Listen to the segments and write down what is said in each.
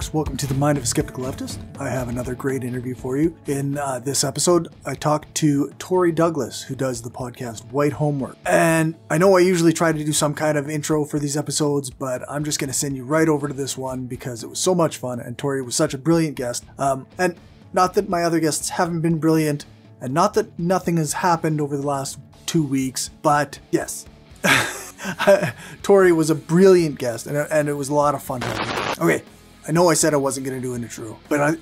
Folks, welcome to the Mind of a Skeptical Leftist. I have another great interview for you. In uh, this episode, I talked to Tori Douglass, who does the podcast White Homework. And I know I usually try to do some kind of intro for these episodes, but I'm just going to send you right over to this one because it was so much fun, and Tori was such a brilliant guest. Um, and not that my other guests haven't been brilliant, and not that nothing has happened over the last two weeks, but yes. Tori was a brilliant guest, and, and it was a lot of fun. Okay, I know I said I wasn't going to do an intro, but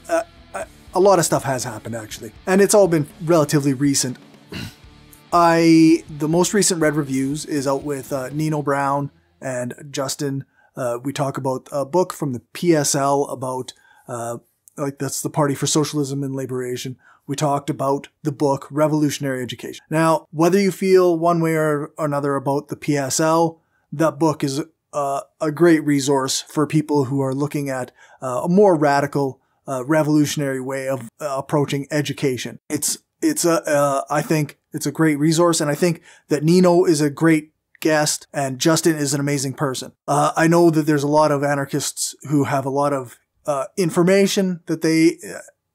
a lot of stuff has happened actually, and it's all been relatively recent. I the most recent Read Reviews is out with uh, Nino Brown and Justin. Uh, we talk about a book from the PSL about uh, like that's the Party for Socialism and Liberation. We talked about the book Revolutionary Education. Now, whether you feel one way or another about the PSL, that book is uh, a great resource for people who are looking at uh, a more radical, uh, revolutionary way of uh, approaching education. It's it's a uh, I think it's a great resource, and I think that Nino is a great guest, and Justin is an amazing person. Uh, I know that there's a lot of anarchists who have a lot of information that they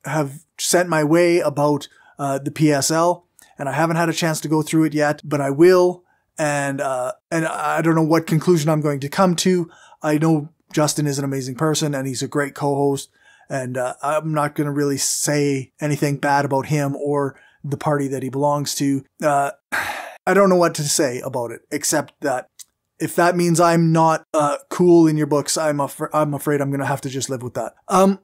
have sent my way about the PSL, and I haven't had a chance to go through it yet, but I will and uh, and I don't know what conclusion I'm going to come to. I know Justin is an amazing person and he's a great co-host, and uh, I'm not going to really say anything bad about him or the party that he belongs to. Uh, I don't know what to say about it except that if that means I'm not uh, cool in your books, I'm af- I'm afraid I'm going to have to just live with that. Um,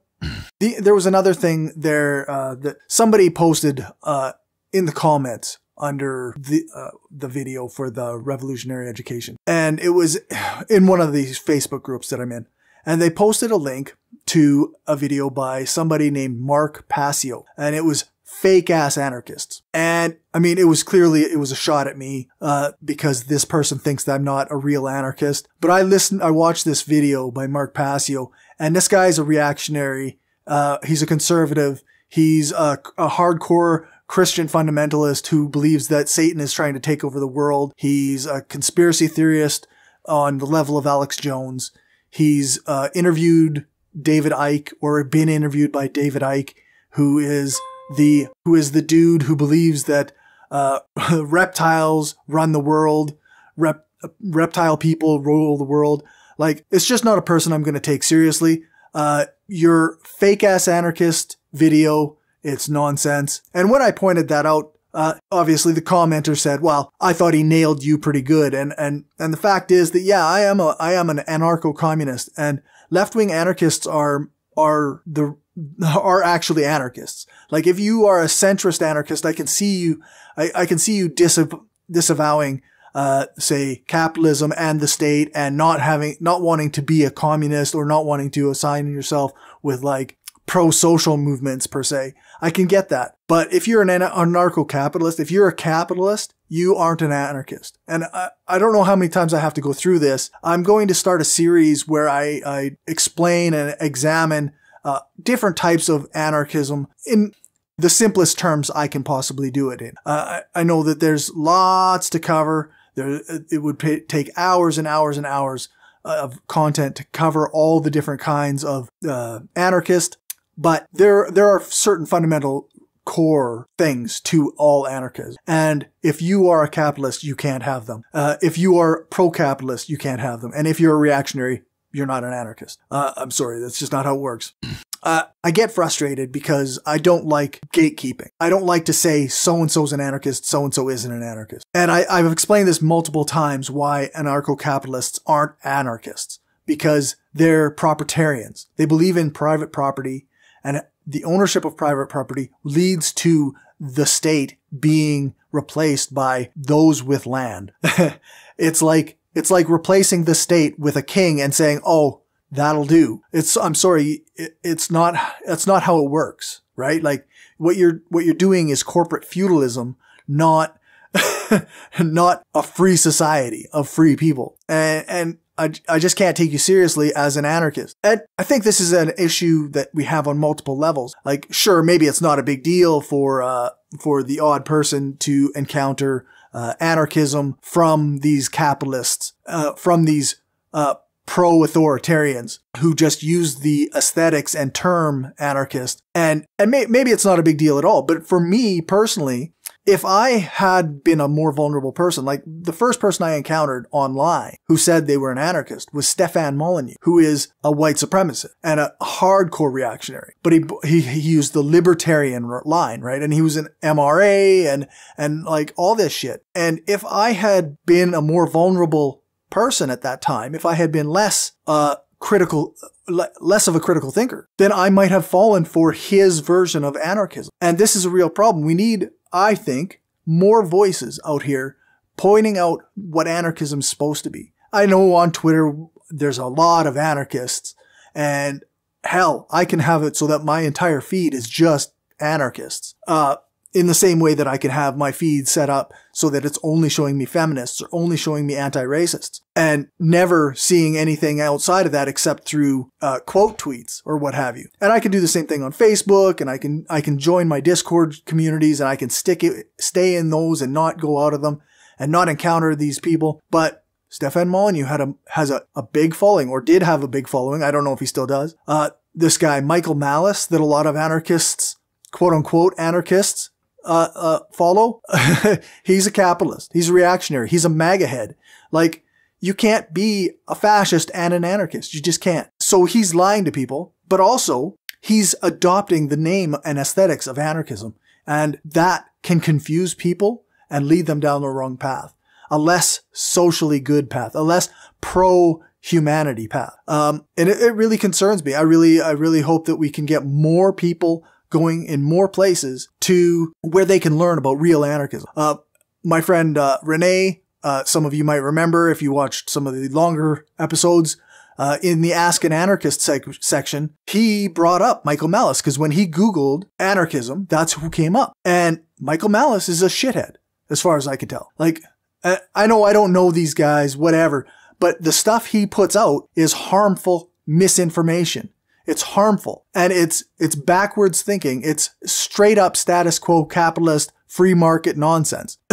the, there was another thing there uh, that somebody posted uh, in the comments under the uh, the video for the revolutionary education. And it was in one of these facebook groups that i'm in. And they posted a link to a video by somebody named mark passio. And it was fake ass anarchists. And i mean it was clearly it was a shot at me uh, because this person thinks that i'm not a real anarchist. But i listened i watched this video by mark passio. And this guy's a reactionary uh, he's a conservative. He's a, a hardcore Christian fundamentalist who believes that Satan is trying to take over the world. He's a conspiracy theorist on the level of Alex Jones. He's uh, interviewed David Icke or been interviewed by David Icke, who is the who is the dude who believes that uh, reptiles run the world, rep, reptile people rule the world. Like it's just not a person I'm going to take seriously. Uh, your fake ass anarchist video it's nonsense. And when I pointed that out, uh, obviously the commenter said, well, I thought he nailed you pretty good. And, and, and the fact is that, yeah, I am a, I am an anarcho-communist and left-wing anarchists are, are the, are actually anarchists. Like if you are a centrist anarchist, I can see you, I, I can see you disav- disavowing, uh, say capitalism and the state and not having, not wanting to be a communist or not wanting to assign yourself with like pro-social movements per se. I can get that. But if you're an anarcho-capitalist, if you're a capitalist, you aren't an anarchist. And I, I don't know how many times I have to go through this. I'm going to start a series where I, I explain and examine uh, different types of anarchism in the simplest terms I can possibly do it in. Uh, I, I know that there's lots to cover. There, it would pay, take hours and hours and hours of content to cover all the different kinds of uh, anarchist but there, there are certain fundamental core things to all anarchism. And if you are a capitalist, you can't have them. Uh, if you are pro-capitalist, you can't have them. And if you're a reactionary, you're not an anarchist. Uh, I'm sorry, that's just not how it works. Uh, I get frustrated because I don't like gatekeeping. I don't like to say so and so's an anarchist, so and so isn't an anarchist. And I, I've explained this multiple times why anarcho capitalists aren't anarchists because they're proprietarians. They believe in private property and the ownership of private property leads to the state being replaced by those with land. it's like, it's like replacing the state with a king and saying, Oh, that'll do. It's, I'm sorry. It, it's not, that's not how it works, right? Like what you're, what you're doing is corporate feudalism, not, not a free society of free people. And, and I, I just can't take you seriously as an anarchist. And I think this is an issue that we have on multiple levels. Like, sure, maybe it's not a big deal for, uh, for the odd person to encounter, uh, anarchism from these capitalists, uh, from these, uh, pro-authoritarians who just use the aesthetics and term anarchist. And, and may, maybe it's not a big deal at all. But for me personally, if I had been a more vulnerable person, like the first person I encountered online who said they were an anarchist was Stefan Molyneux, who is a white supremacist and a hardcore reactionary. But he, he, he used the libertarian line, right? And he was an MRA and, and like all this shit. And if I had been a more vulnerable person at that time, if I had been less, uh, critical, less of a critical thinker, then I might have fallen for his version of anarchism. And this is a real problem. We need, I think, more voices out here pointing out what anarchism is supposed to be. I know on Twitter, there's a lot of anarchists and hell, I can have it so that my entire feed is just anarchists. Uh, in the same way that I can have my feed set up so that it's only showing me feminists or only showing me anti-racists and never seeing anything outside of that except through uh, quote tweets or what have you. And I can do the same thing on Facebook and I can, I can join my Discord communities and I can stick it, stay in those and not go out of them and not encounter these people. But Stefan Molyneux had a, has a, a big following or did have a big following. I don't know if he still does. Uh, this guy, Michael Malice, that a lot of anarchists, quote unquote anarchists, uh, uh, follow, he's a capitalist. He's a reactionary. He's a MAGA head. Like, you can't be a fascist and an anarchist. You just can't. So he's lying to people, but also he's adopting the name and aesthetics of anarchism. And that can confuse people and lead them down the wrong path. A less socially good path, a less pro humanity path. Um, and it, it really concerns me. I really, I really hope that we can get more people going in more places to where they can learn about real anarchism. Uh, my friend uh, Renee, uh, some of you might remember if you watched some of the longer episodes. Uh, in the Ask an Anarchist sec- section, he brought up Michael Malice because when he Googled anarchism, that's who came up. And Michael Malice is a shithead, as far as I can tell. Like, I know I don't know these guys, whatever, but the stuff he puts out is harmful misinformation. It's harmful and it's, it's backwards thinking. It's straight up status quo capitalist free market nonsense.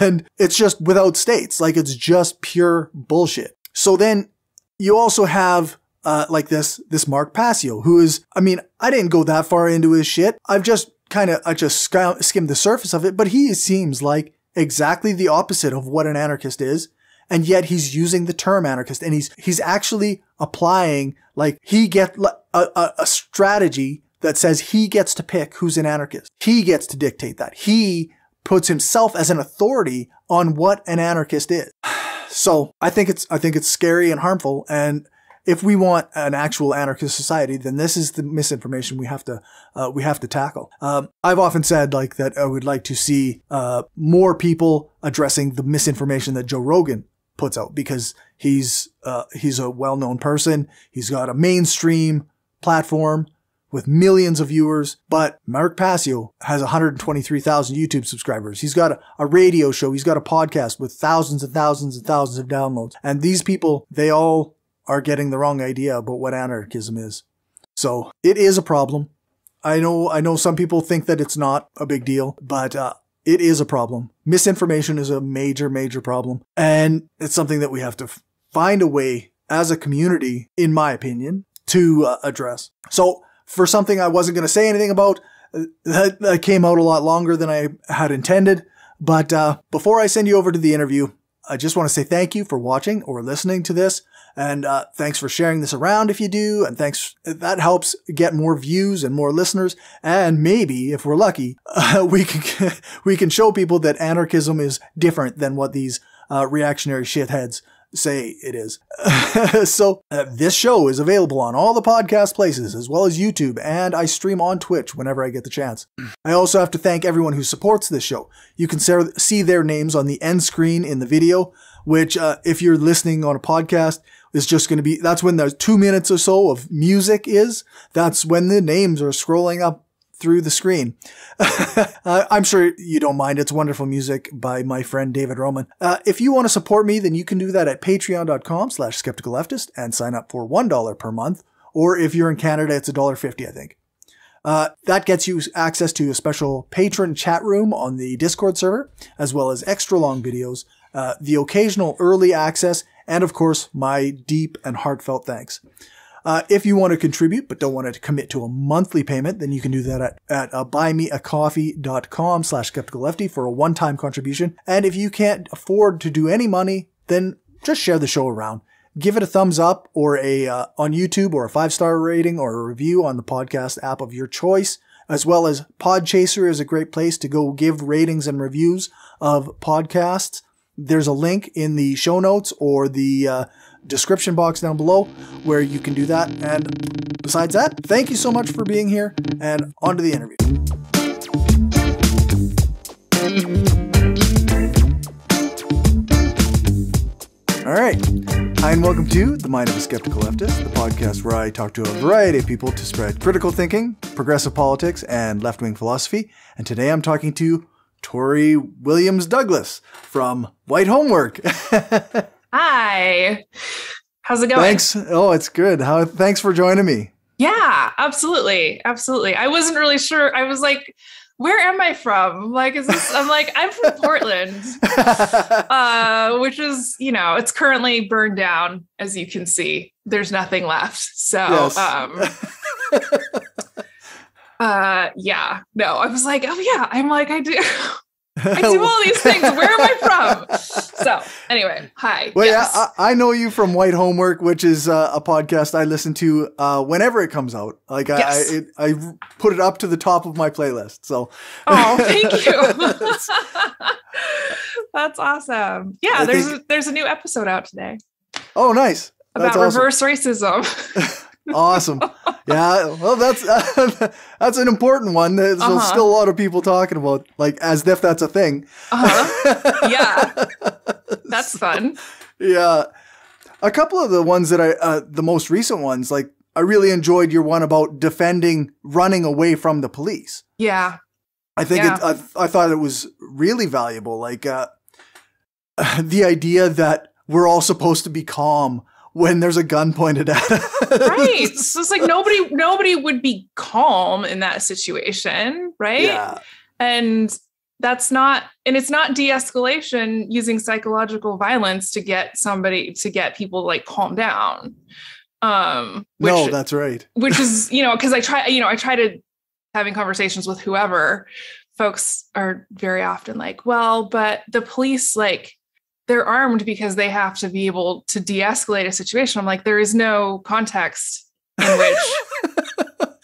and it's just without states. Like it's just pure bullshit. So then you also have uh, like this, this Mark Passio, who is, I mean, I didn't go that far into his shit. I've just kind of, I just skimmed the surface of it, but he seems like exactly the opposite of what an anarchist is and yet he's using the term anarchist and he's he's actually applying like he get a, a, a, strategy that says he gets to pick who's an anarchist. He gets to dictate that. He puts himself as an authority on what an anarchist is. So I think it's I think it's scary and harmful and if we want an actual anarchist society, then this is the misinformation we have to uh, we have to tackle. Um, I've often said like that I would like to see uh, more people addressing the misinformation that Joe Rogan puts out because he's uh, he's a well-known person. He's got a mainstream platform with millions of viewers, but Mark Passio has 123,000 YouTube subscribers. He's got a, a, radio show. He's got a podcast with thousands and thousands and thousands of downloads. And these people, they all are getting the wrong idea about what anarchism is. So it is a problem. I know, I know some people think that it's not a big deal, but uh, it is a problem. Misinformation is a major, major problem. And it's something that we have to find a way as a community, in my opinion, to uh, address. So for something I wasn't going to say anything about, uh, that, that, came out a lot longer than I had intended. But uh, before I send you over to the interview, I just want to say thank you for watching or listening to this. And uh, thanks for sharing this around if you do. And thanks, that helps get more views and more listeners. And maybe, if we're lucky, uh, we can we can show people that anarchism is different than what these uh, reactionary shitheads say it is. so uh, this show is available on all the podcast places as well as YouTube and I stream on Twitch whenever I get the chance. I also have to thank everyone who supports this show. You can see their names on the end screen in the video, which uh, if you're listening on a podcast is just going to be, that's when there's two minutes or so of music is. That's when the names are scrolling up through the screen. uh, I'm sure you don't mind. It's wonderful music by my friend David Roman. Uh, if you want to support me, then you can do that at patreon.com slash skeptical leftist and sign up for $1 per month. Or if you're in Canada, it's $1.50, I think. Uh, that gets you access to a special patron chat room on the Discord server, as well as extra long videos, uh, the occasional early access And of course, my deep and heartfelt thanks. Uh, if you want to contribute but don't want to commit to a monthly payment, then you can do that at, at uh, buymeacoffee.com slash skepticallefty for a one-time contribution. And if you can't afford to do any money, then just share the show around. Give it a thumbs up or a uh, on YouTube or a five-star rating or a review on the podcast app of your choice, as well as Podchaser is a great place to go give ratings and reviews of podcasts. There's a link in the show notes or the uh, description box down below where you can do that. And besides that, thank you so much for being here and on to the interview. All right. Hi, and welcome to The Mind of a Skeptical Leftist, the podcast where I talk to a variety of people to spread critical thinking, progressive politics, and left wing philosophy. And today I'm talking to Tori Williams Douglass from White Homework. Hi. How's it going? Thanks. Oh, it's good. How thanks for joining me. Yeah, absolutely. Absolutely. I wasn't really sure. I was like, where am I from? Like, is this I'm like, I'm from Portland. uh, which is, you know, it's currently burned down, as you can see. There's nothing left. So yes. um uh yeah, no, I was like, oh yeah, I'm like, I do I do all these things. Where am I from? So, anyway, hi. Well, yes. yeah, I, I, know you from White Homework, which is uh, a podcast I listen to uh, whenever it comes out. Like, yes. I, it, I put it up to the top of my playlist. So, oh, thank you. That's awesome. Yeah, I there's think... a, there's a new episode out today. Oh, nice. That's about awesome. reverse racism. Awesome. Yeah, well, that's uh, that's an important one. There's uh-huh. still a lot of people talking about, like, as if that's a thing. Uh-huh. Yeah, that's fun. Yeah, a couple of the ones that I, uh, the most recent ones, like, I really enjoyed your one about defending running away from the police. Yeah, I think yeah. it, I, I thought it was really valuable. Like, uh, the idea that we're all supposed to be calm when there's a gun pointed at us. right. So it's like nobody nobody would be calm in that situation, right? Yeah. And that's not and it's not de-escalation using psychological violence to get somebody to get people like calm down. Um which, No, that's right. Which is, you know, because I try, you know, I try to having conversations with whoever folks are very often like, well, but the police like they're armed because they have to be able to de-escalate a situation. I'm like, there is no context in which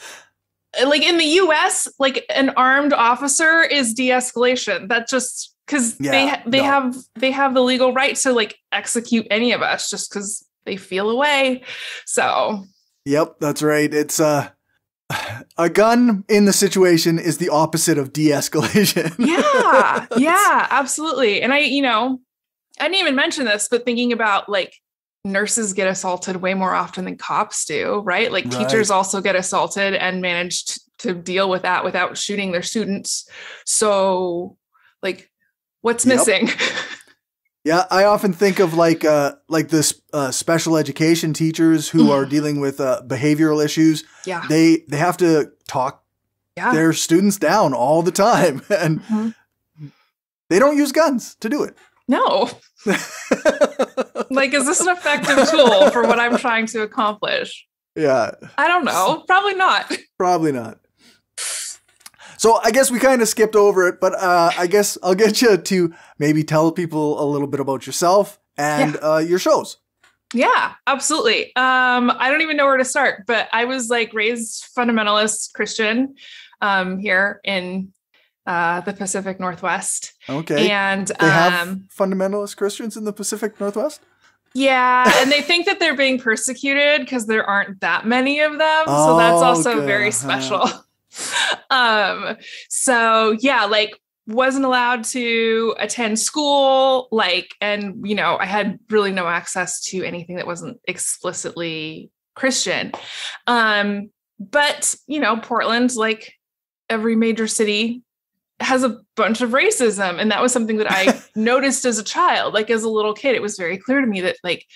like in the US, like an armed officer is de-escalation. That just because yeah, they they no. have they have the legal right to like execute any of us just because they feel away. So Yep, that's right. It's uh a gun in the situation is the opposite of de-escalation. yeah. Yeah, absolutely. And I, you know, I didn't even mention this, but thinking about like nurses get assaulted way more often than cops do, right? Like right. teachers also get assaulted and managed to deal with that without shooting their students. So, like, what's yep. missing? yeah, I often think of like uh, like this uh, special education teachers who are dealing with uh, behavioral issues. Yeah, they they have to talk yeah. their students down all the time, and mm-hmm. they don't use guns to do it. No. like, is this an effective tool for what I'm trying to accomplish? Yeah. I don't know. Probably not. Probably not. So I guess we kind of skipped over it, but uh, I guess I'll get you to maybe tell people a little bit about yourself and yeah. uh, your shows. Yeah, absolutely. Um, I don't even know where to start, but I was like raised fundamentalist Christian um, here in uh, the Pacific Northwest. Okay. And they have um, fundamentalist Christians in the Pacific Northwest. Yeah, and they think that they're being persecuted because there aren't that many of them. Oh, so that's also okay. very special. um, so yeah, like wasn't allowed to attend school, like, and you know, I had really no access to anything that wasn't explicitly Christian. Um, but you know, Portland, like every major city has a bunch of racism and that was something that i noticed as a child like as a little kid it was very clear to me that like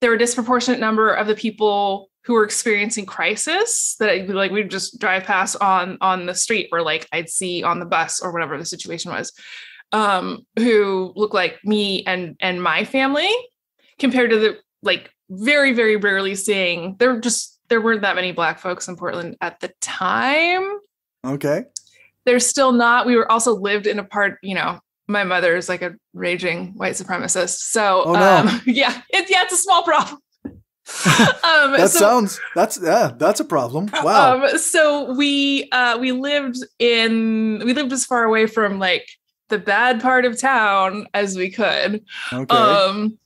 there were a disproportionate number of the people who were experiencing crisis that like we'd just drive past on on the street or like i'd see on the bus or whatever the situation was um who looked like me and and my family compared to the like very very rarely seeing there just there weren't that many black folks in Portland at the time. Okay. There's still not. We were also lived in a part, you know, my mother is like a raging white supremacist. So oh, no. um, yeah, it's yeah, it's a small problem. um, that so, sounds that's yeah that's a problem wow um, so we uh we lived in we lived as far away from like the bad part of town as we could okay. um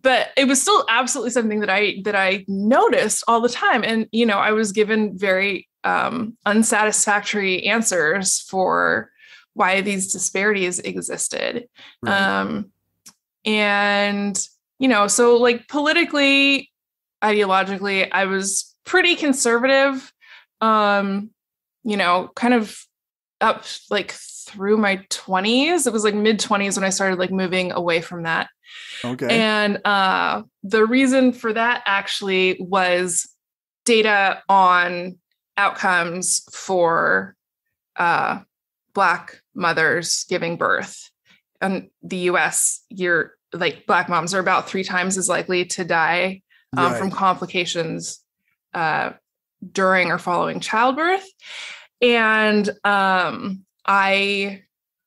but it was still absolutely something that i that i noticed all the time and you know i was given very um unsatisfactory answers for why these disparities existed. Right. um and you know so like politically ideologically i was pretty conservative um you know kind of up like through my 20s it was like mid 20s when i started like moving away from that. Okay. And uh the reason for that actually was data on outcomes for uh black mothers giving birth in the us you're like black moms are about three times as likely to die um, right. from complications uh, during or following childbirth. And um, I,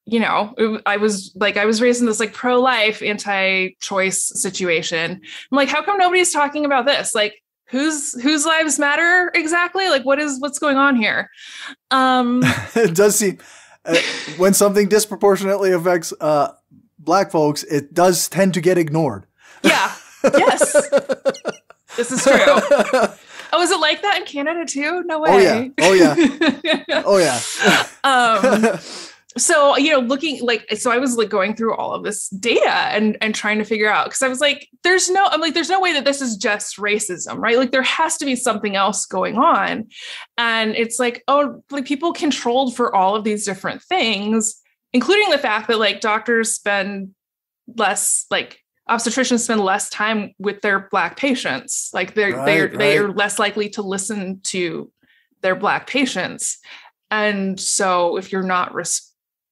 you know, I was like, I was raised in this like pro life, anti choice situation. I'm like, how come nobody's talking about this? Like, whose whose lives matter exactly like what is what's going on here um it does seem uh, when something disproportionately affects uh black folks it does tend to get ignored yeah yes This is true. oh, is it like that in Canada too? No way. Oh yeah. Oh yeah. oh yeah. um, so you know, looking like so, I was like going through all of this data and and trying to figure out because I was like, there's no, I'm like, there's no way that this is just racism, right? Like there has to be something else going on, and it's like, oh, like people controlled for all of these different things, including the fact that like doctors spend less like obstetricians spend less time with their black patients like they're right, they're right. they're less likely to listen to their black patients and so if you're not res-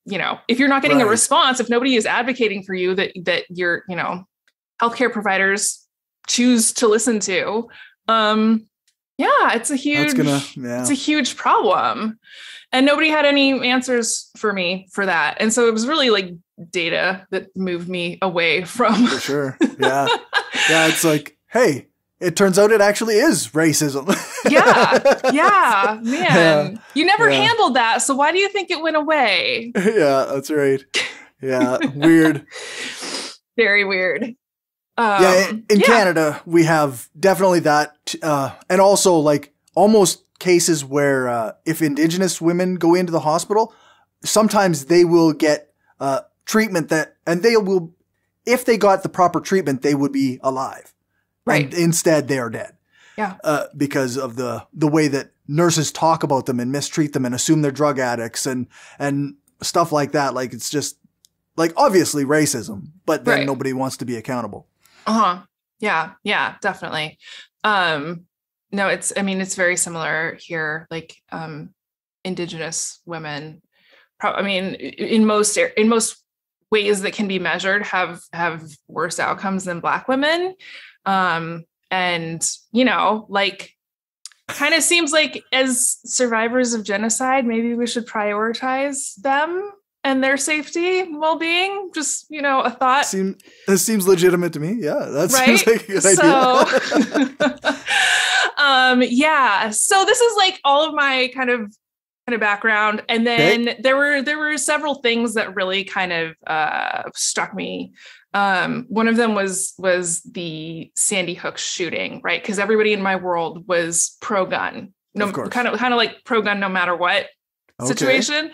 you know if you're not getting right. a response if nobody is advocating for you that that your you know healthcare providers choose to listen to um yeah it's a huge gonna, yeah. it's a huge problem and nobody had any answers for me for that and so it was really like data that moved me away from for sure yeah yeah it's like hey it turns out it actually is racism yeah yeah man yeah. you never yeah. handled that so why do you think it went away yeah that's right yeah weird very weird um, yeah in, in yeah. canada we have definitely that uh, and also like almost cases where uh, if indigenous women go into the hospital sometimes they will get uh, treatment that, and they will, if they got the proper treatment, they would be alive. Right. And instead, they are dead. Yeah. Uh, because of the the way that nurses talk about them and mistreat them and assume they're drug addicts and and stuff like that. Like it's just like obviously racism, but then right. nobody wants to be accountable. Uh huh. Yeah. Yeah. Definitely. Um. No, it's. I mean, it's very similar here. Like, um, indigenous women. Pro- I mean, in most in most ways that can be measured have have worse outcomes than black women um and you know like kind of seems like as survivors of genocide maybe we should prioritize them and their safety well-being just you know a thought. Seem, it seems legitimate to me. Yeah that right? seems like a good so, idea. Um yeah. So this is like all of my kind of kind of background. And then okay. there were there were several things that really kind of uh, struck me um, one of them was was the sandy hook shooting right because everybody in my world was pro gun no kind of kind of like pro gun no matter what okay. situation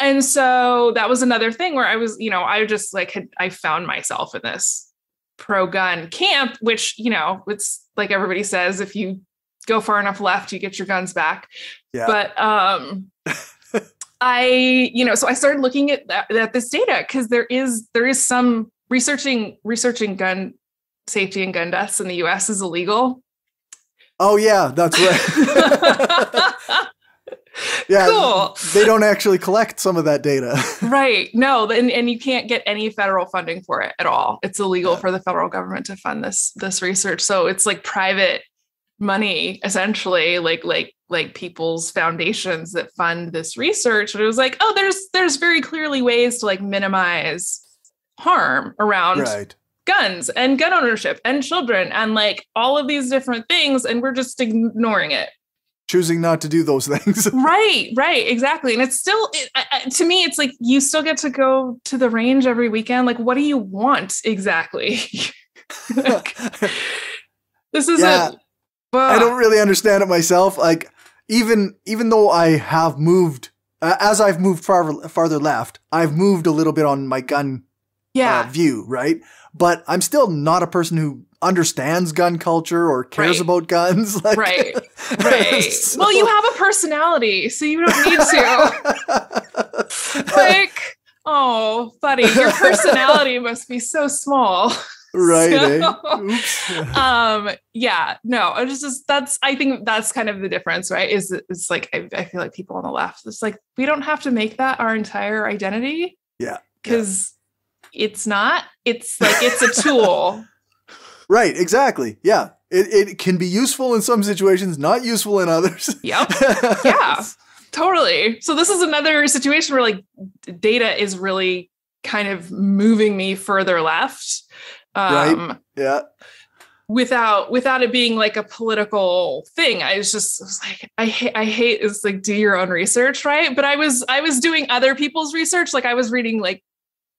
and so that was another thing where i was you know i just like had i found myself in this pro gun camp which you know it's like everybody says if you go far enough left, you get your guns back. Yeah. But um, I, you know, so I started looking at that, at this data because there is there is some researching researching gun safety and gun deaths in the U.S. is illegal. Oh yeah, that's right. yeah, cool. They don't actually collect some of that data. right. No, and, and you can't get any federal funding for it at all. It's illegal yeah. for the federal government to fund this this research. So it's like private money essentially like like like people's foundations that fund this research and it was like oh there's there's very clearly ways to like minimize harm around right. guns and gun ownership and children and like all of these different things and we're just ignoring it choosing not to do those things right right exactly and it's still it, uh, to me it's like you still get to go to the range every weekend like what do you want exactly like, this isn't yeah. I don't really understand it myself. Like even even though I have moved uh, as I've moved far, farther left, I've moved a little bit on my gun yeah. Uh, view, right? But I'm still not a person who understands gun culture or cares right. about guns. Like, right. Right. so. Well, you have a personality, so you don't need to. like, oh, buddy, your personality must be so small right so, eh? um yeah no i just, just that's i think that's kind of the difference right is it's like I, I, feel like people on the left it's like we don't have to make that our entire identity yeah because yeah. It's not it's like it's a tool right exactly yeah it, it can be useful in some situations not useful in others yep yeah totally so this is another situation where like data is really kind of moving me further left um, right. Yeah. Without without it being like a political thing, I was just I was like, I hate I hate is like do your own research, right? But I was I was doing other people's research, like I was reading like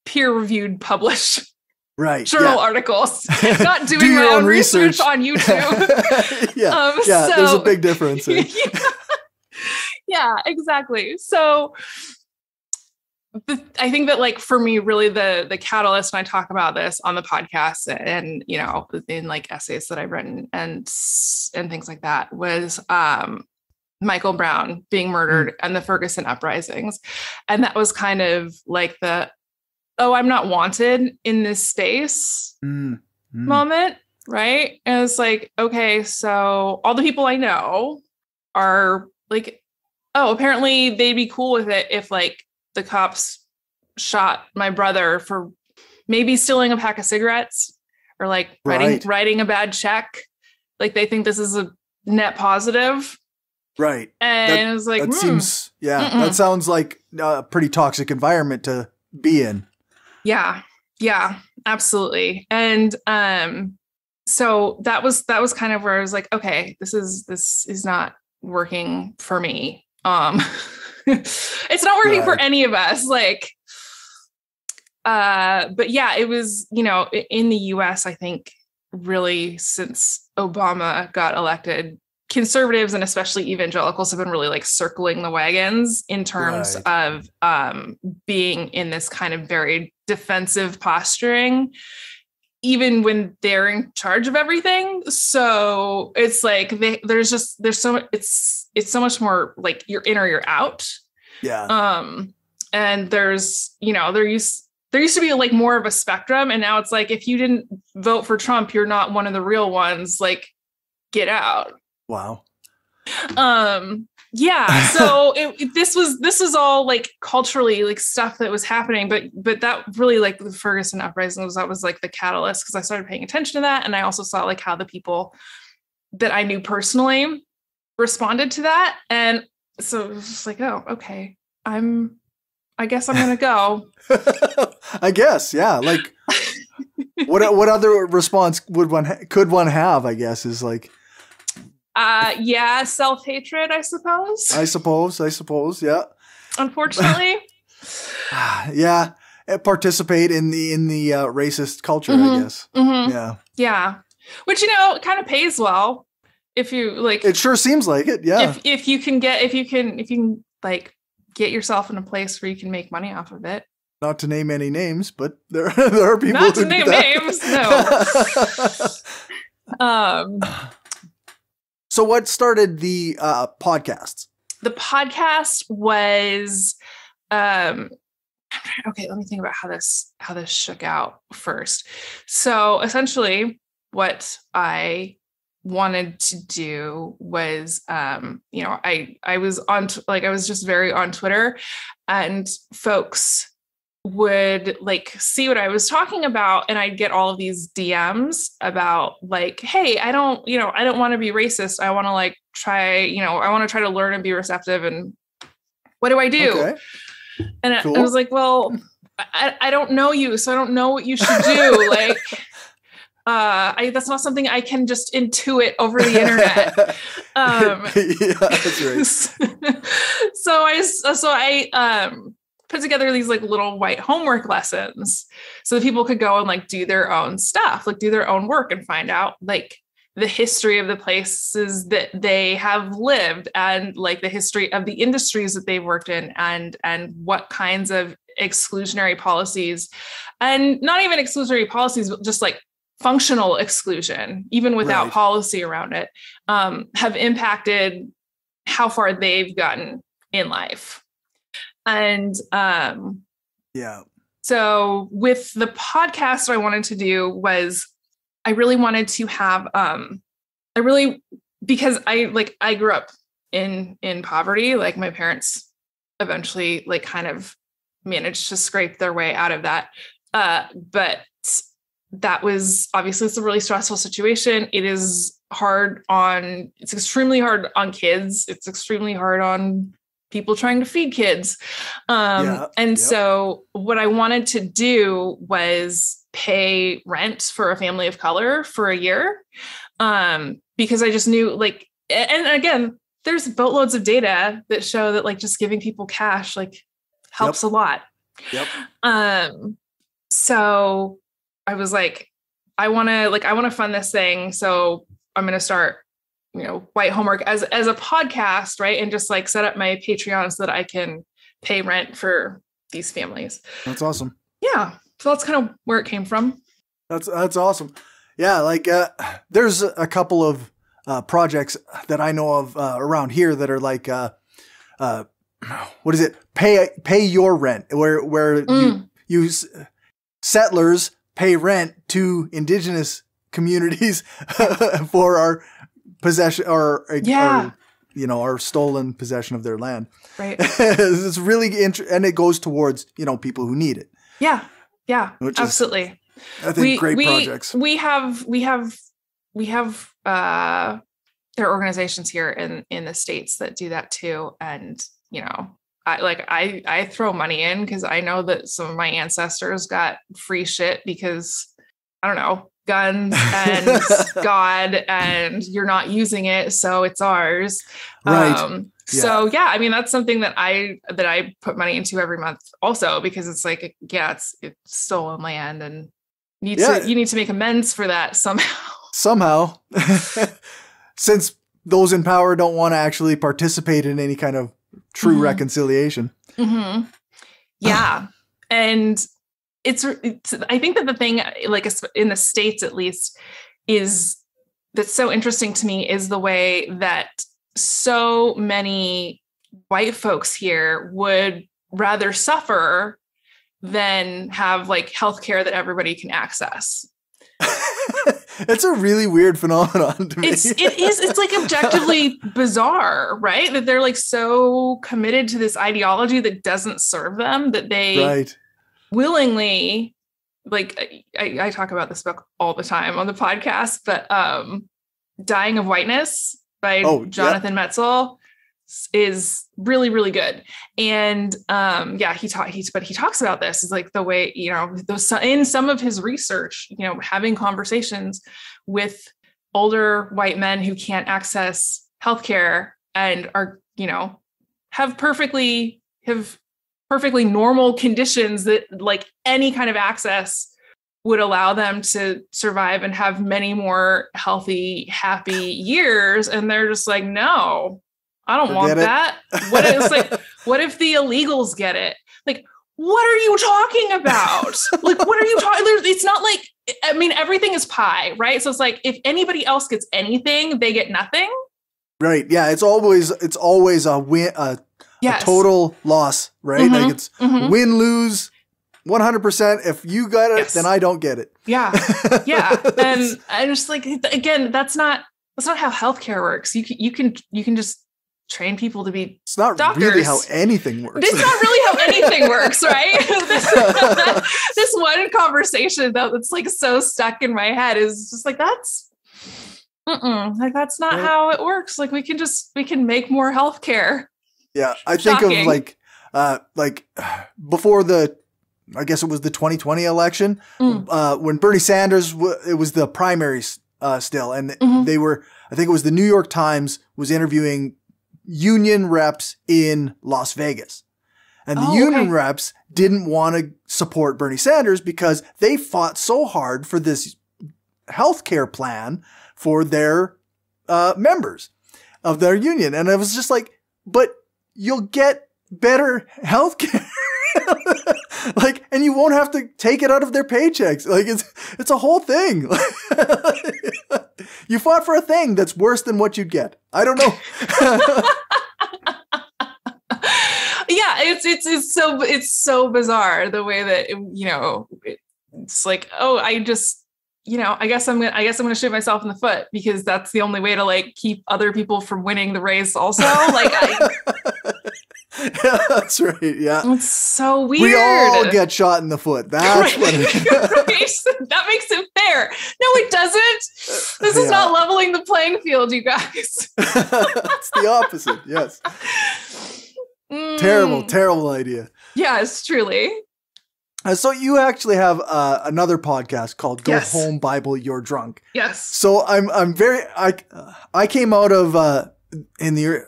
peer reviewed published right journal yeah. articles not doing Do my own, own research. research. on youtube yeah um, yeah so, there's a big difference yeah. yeah exactly so I think that like for me, really the the catalyst, and I talk about this on the podcast and you know in like essays that I've written and and things like that was um, Michael Brown being murdered mm. and the Ferguson uprisings, and that was kind of like the oh I'm not wanted in this space mm. Mm. moment, right? And it's like okay, so all the people I know are like oh apparently they'd be cool with it if like the cops shot my brother for maybe stealing a pack of cigarettes or like writing right. writing a bad check. Like they think this is a net positive. Right. And that, it was like, that mm, seems, yeah, mm-mm. that sounds like a pretty toxic environment to be in. Yeah. Yeah, absolutely. And, um, so that was, that was kind of where I was like, okay, this is, this is not working for me. Um, it's not working for any of us. Like, uh, but yeah, it was, you know, in the US, I think really since Obama got elected, conservatives and especially evangelicals have been really like circling the wagons in terms right. of um, being in this kind of very defensive posturing even when they're in charge of everything. So it's like they, there's just there's so it's it's so much more like you're in or you're out. Yeah. Um and there's you know there used there used to be like more of a spectrum and now it's like if you didn't vote for trump you're not one of the real ones. Like get out wow. Um yeah so it, it, this was this was all like culturally like stuff that was happening but but that really like the ferguson uprising was that was like the catalyst because i started paying attention to that and i also saw like how the people that i knew personally responded to that and so it was just like oh okay i'm i guess i'm gonna go. I guess yeah like what what other response would one could one have i guess is like uh, yeah, self hatred, I suppose. I suppose. I suppose. Yeah. Unfortunately. yeah, eh, participate in the in the uh, racist culture. Mm-hmm. I guess. Mm-hmm. Yeah. Yeah, which you know kind of pays well if you like. It sure seems like it. Yeah. If if you can get if you can if you can like get yourself in a place where you can make money off of it. Not to name any names, but there there are people. Not to name names. No. um. So, what started the uh, podcast? The podcast was, um, okay. Let me think about how this how this shook out first. So, essentially, what I wanted to do was um you know i i was on t- like i was just very on twitter and folks would like see what i was talking about and i'd get all of these dms about like hey i don't you know i don't want to be racist i want to like try you know i want to try to learn and be receptive and what do i do okay. and cool. I, I was like well I, I don't know you so i don't know what you should do like uh I, that's not something i can just intuit over the internet um yeah, that's right. so i so i um put together these like little white homework lessons so that people could go and like do their own stuff like do their own work and find out like the history of the places that they have lived and like the history of the industries that they've worked in and and what kinds of exclusionary policies and not even exclusionary policies but just like functional exclusion, even without right. policy around it, um, have impacted how far they've gotten in life. And um, yeah. So with the podcast, what I wanted to do was I really wanted to have um, I really because I like I grew up in in poverty. Like my parents eventually like kind of managed to scrape their way out of that. Uh, but that was obviously it's a really stressful situation. It is hard on it's extremely hard on kids. It's extremely hard on people trying to feed kids. Um, yeah, and yep. so what I wanted to do was pay rent for a family of color for a year. Um, because I just knew like and again, there's boatloads of data that show that like just giving people cash like helps yep. a lot. Yep. Um so I was like, I want to like I want to fund this thing, so I'm going to start, you know, white homework as as a podcast, right? And just like set up my Patreon so that I can pay rent for these families. That's awesome. Yeah, so that's kind of where it came from. That's that's awesome. Yeah, like uh, there's a couple of uh, projects that I know of uh, around here that are like, uh, uh, what is it? Pay pay your rent, where where mm. you use settlers pay rent to indigenous communities for our possession or, yeah. Or, you know our stolen possession of their land. Right. It's really interesting and it goes towards you know people who need it. Yeah. Yeah. Which absolutely. Is, i think we, great we, projects. we have we have we have uh there are organizations here in in the states that do that too. And you know I like I I throw money in because I know that some of my ancestors got free shit because I don't know guns and God and you're not using it so it's ours. Right. Um, yeah. So yeah, I mean that's something that I that I put money into every month also because it's like yeah it's it's stolen land and need yeah. to you need to make amends for that somehow. Somehow, since those in power don't want to actually participate in any kind of true mm-hmm. reconciliation. Mm-hmm. Yeah. and it's, it's, I think that the thing, like in the States at least, is that's so interesting to me is the way that so many white folks here would rather suffer than have like healthcare that everybody can access. it's a really weird phenomenon to me. It's it is it's like objectively bizarre, right? That they're like so committed to this ideology that doesn't serve them that they right. Willingly like I, I talk about this book all the time on the podcast, but um Dying of Whiteness by oh, Jonathan yeah. Metzl is really really good and um yeah he taught he's but he talks about this is like the way you know those in some of his research you know having conversations with older white men who can't access healthcare and are you know have perfectly have perfectly normal conditions that like any kind of access would allow them to survive and have many more healthy happy years and they're just like no I don't Forget want it. that. What if like what if the illegals get it? Like, what are you talking about? like, what are you talking? It's not like I mean, everything is pie, right? So it's like if anybody else gets anything, they get nothing. Right. Yeah. It's always it's always a win a, yes. a total loss, right? Mm-hmm. Like it's mm-hmm. win lose. 100% if you got it yes. then I don't get it. Yeah. Yeah. and I just like again that's not that's not how healthcare works. You can you can you can just train people to be it's not doctors. really how anything works it's not really how anything works right this, this, one conversation that's like so stuck in my head is just like that's like that's not how it works like we can just we can make more healthcare yeah i think Shocking. of like uh like before the i guess it was the 2020 election mm. uh when bernie sanders it was the primaries uh still and mm-hmm. they were i think it was the new york times was interviewing union reps in Las Vegas. And the oh, union okay. reps didn't want to support Bernie Sanders because they fought so hard for this health care plan for their uh, members of their union. And I was just like, but you'll get better health care. like, and you won't have to take it out of their paychecks. Like, it's it's a whole thing. you fought for a thing that's worse than what you'd get. I don't know. yeah, it's it's it's so it's so bizarre the way that you know it's like oh I just you know I guess I'm gonna I guess I'm gonna shoot myself in the foot because that's the only way to like keep other people from winning the race. Also, like I, yeah, that's right. Yeah. It's so weird. We all get shot in the foot. That's what That makes it fair. No, it doesn't. This is yeah. not leveling the playing field, you guys. it's the opposite. Yes. Mm. Terrible, terrible idea. Yes, truly. Uh, so you actually have uh, another podcast called "Go yes. Home Bible You're Drunk." Yes. So I'm I'm very I I came out of uh, in the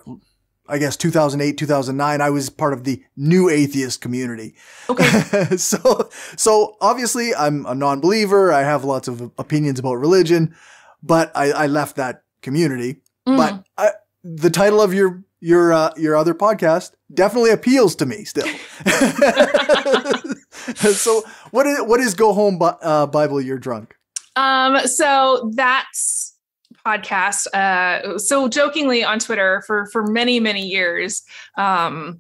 I guess 2008, 2009, I was part of the new atheist community. Okay. so, so obviously I'm a non-believer. I have lots of opinions about religion, but I, I left that community. Mm. But I, the title of your, your, uh, your other podcast definitely appeals to me still. so what is, what is Go Home uh, Bible You're Drunk? Um, so that's podcast. Uh, so jokingly on Twitter for for many many years, um,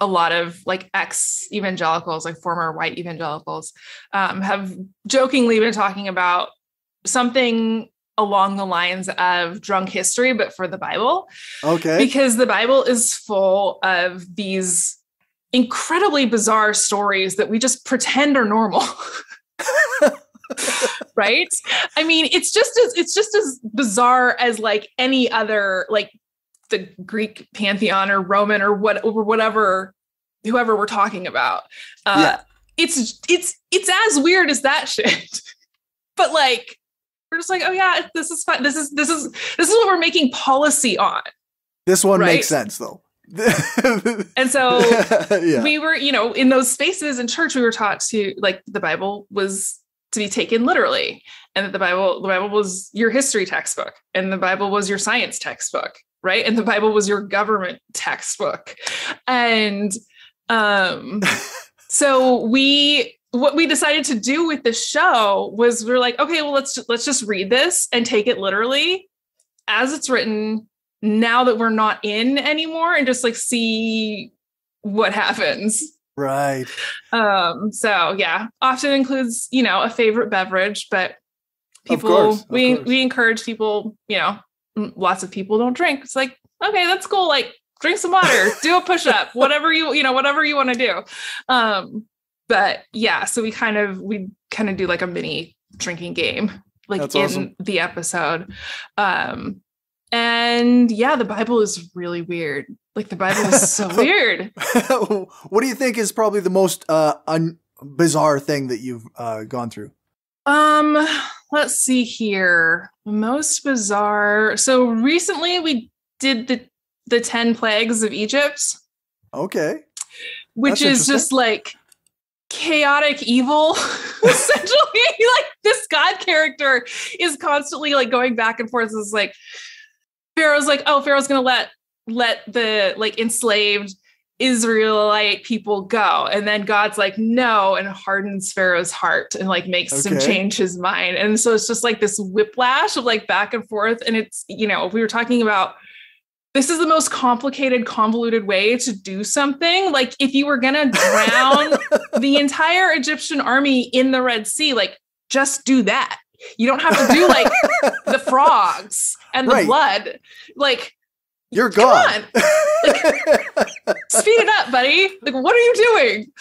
a lot of like ex evangelicals, like former white evangelicals, um, have jokingly been talking about something along the lines of drunk history, but for the Bible. Okay. Because the Bible is full of these incredibly bizarre stories that we just pretend are normal. right? I mean, it's just as it's just as bizarre as like any other like the Greek pantheon or Roman or what or whatever whoever we're talking about. Uh yeah. it's it's it's as weird as that shit. but like we're just like, oh yeah, this is fun. This is this is this is what we're making policy on. This one right? makes sense though. and so yeah. we were, you know, in those spaces in church, we were taught to like the Bible was to be taken literally and that the bible the bible was your history textbook and the bible was your science textbook right and the bible was your government textbook and um so we what we decided to do with the show was we are like okay well let's let's just read this and take it literally as it's written now that we're not in anymore and just like see what happens Right. Um, so yeah, often includes, you know, a favorite beverage, but people course, we course. we encourage people, you know, lots of people don't drink. It's like, okay, that's cool. Like drink some water, do a push-up, whatever you, you know, whatever you want to do. Um, but yeah, so we kind of we kind of do like a mini drinking game like that's in awesome. the episode. Um and yeah, the Bible is really weird. Like the Bible is so weird. what do you think is probably the most uh, un- bizarre thing that you've uh, gone through? Um, let's see here. Most bizarre. So recently we did the the 10 plagues of Egypt. Okay. Which That's is just like chaotic evil essentially like this god character is constantly like going back and forth is like pharaoh's like oh pharaoh's gonna let let the like enslaved Israelite people go. And then God's like, no, and hardens Pharaoh's heart and like makes okay. him change his mind. And so it's just like this whiplash of like back and forth. And it's, you know, we were talking about this is the most complicated, convoluted way to do something. Like if you were gonna drown the entire Egyptian army in the Red Sea, like just do that. You don't have to do like the frogs and the right. blood. Like you're gone. Like, speed it up, buddy. Like, what are you doing?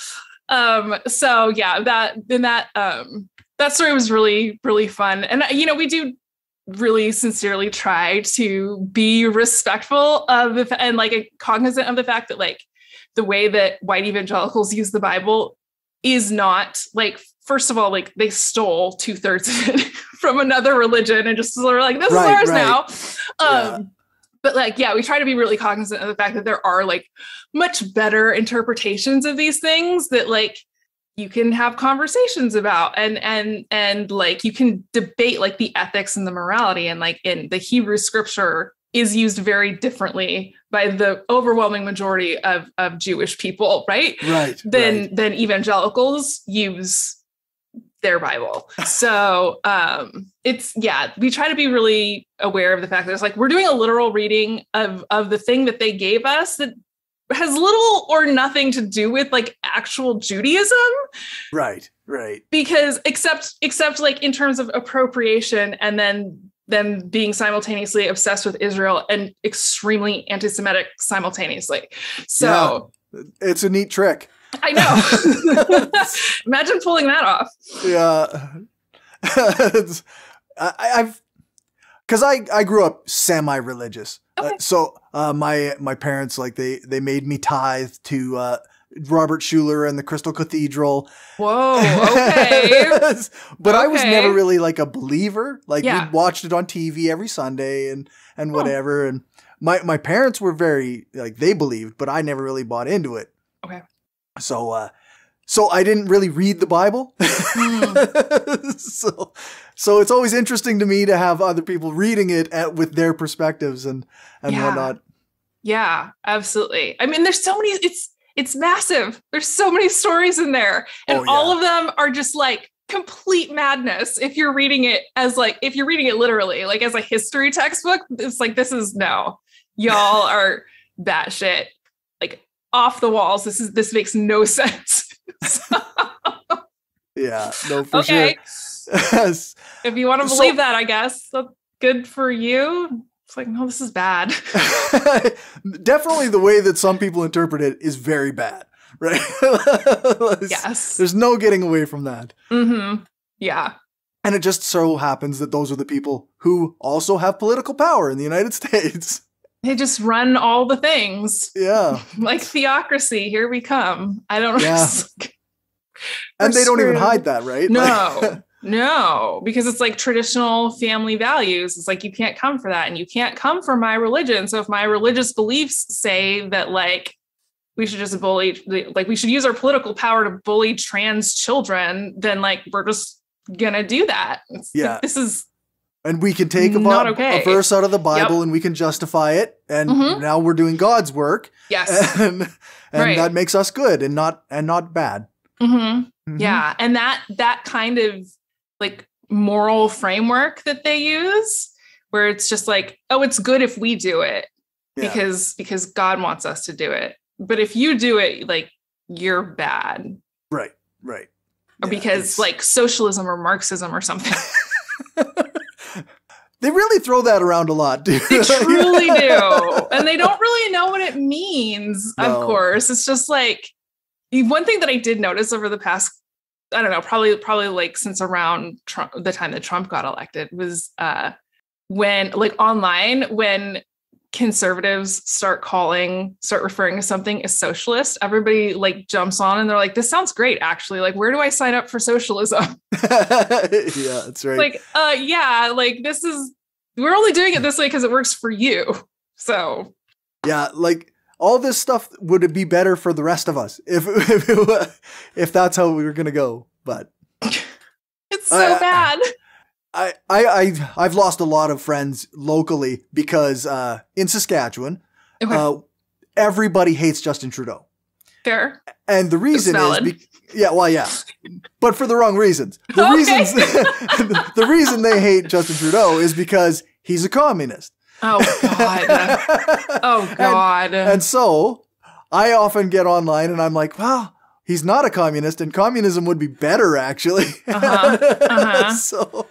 Um, so yeah, that then that um that story was really, really fun. And you know, we do really sincerely try to be respectful of the and like cognizant of the fact that like the way that white evangelicals use the Bible is not like first of all like they stole two thirds of it from another religion and just sort of like this right, is ours right. now. Um, yeah. But like yeah, we try to be really cognizant of the fact that there are like much better interpretations of these things that like you can have conversations about and and and like you can debate like the ethics and the morality and like in the hebrew scripture is used very differently by the overwhelming majority of of jewish people right right than right. than evangelicals use their bible so um it's yeah we try to be really aware of the fact that it's like we're doing a literal reading of of the thing that they gave us that has little or nothing to do with like actual Judaism. Right, right. Because except except like in terms of appropriation and then then being simultaneously obsessed with Israel and extremely anti-Semitic simultaneously. So yeah, it's a neat trick. I know. Imagine pulling that off. Yeah. I, I've because I, I grew up semi-religious. Uh, okay. Uh, so uh, my my parents like they they made me tithe to uh, Robert Schuller and the Crystal Cathedral. Whoa, okay. but okay. I was never really like a believer. Like yeah. we watched it on TV every Sunday and and whatever. Oh. And my my parents were very like they believed, but I never really bought into it. Okay. So uh so I didn't really read the Bible. Mm. so, so it's always interesting to me to have other people reading it at, with their perspectives and and yeah. whatnot. Yeah, absolutely. I mean, there's so many. It's it's massive. There's so many stories in there, and oh, yeah. all of them are just like complete madness. If you're reading it as like if you're reading it literally, like as a history textbook, it's like this is no, y'all are batshit like off the walls. This is this makes no sense. yeah, no, for okay. sure. if you want to believe so, that, I guess that's good for you. It's like, no, this is bad. Definitely the way that some people interpret it is very bad, right? yes. There's no getting away from that. Mm-hmm. Yeah. And it just so happens that those are the people who also have political power in the United States. They just run all the things. Yeah. like theocracy, here we come. I don't know. Yeah. and they don't even hide that, right? No. No, because it's like traditional family values. It's like you can't come for that and you can't come for my religion. So if my religious beliefs say that like we should just bully like we should use our political power to bully trans children, then like we're just gonna do that. It's, yeah. This is and we can take a, okay. a, verse out of the Bible yep. and we can justify it. And mm-hmm. now we're doing God's work. Yes, and, and right. that makes us good and not and not bad. Mm-hmm. Mm-hmm. Yeah, and that that kind of like moral framework that they use, where it's just like, oh, it's good if we do it yeah. because because God wants us to do it. But if you do it, like you're bad. Right. Right. Or yeah, because it's... like socialism or Marxism or something. They really throw that around a lot, dude. They truly do. And they don't really know what it means, no. of course. It's just like one thing that I did notice over the past, I don't know, probably probably like since around Trump, the time that Trump got elected was uh when like online when conservatives start calling start referring to something as socialist everybody like jumps on and they're like this sounds great actually. Like where do i sign up for socialism? Yeah that's right. Like uh yeah like this is we're only doing it this way because it works for you. So yeah like all this stuff would be better for the rest of us if if, if that's how we were gonna go but it's so uh, bad I, I, I, I've lost a lot of friends locally because uh, in Saskatchewan, okay. uh, everybody hates Justin Trudeau. Fair. And the reason is, be- yeah, well, yeah, but for the wrong reasons. The okay. reasons, the reason they hate Justin Trudeau is because he's a communist. Oh God. oh God. And, and so I often get online and I'm like, well, he's not a communist, and communism would be better actually. Uh-huh. Uh-huh. so,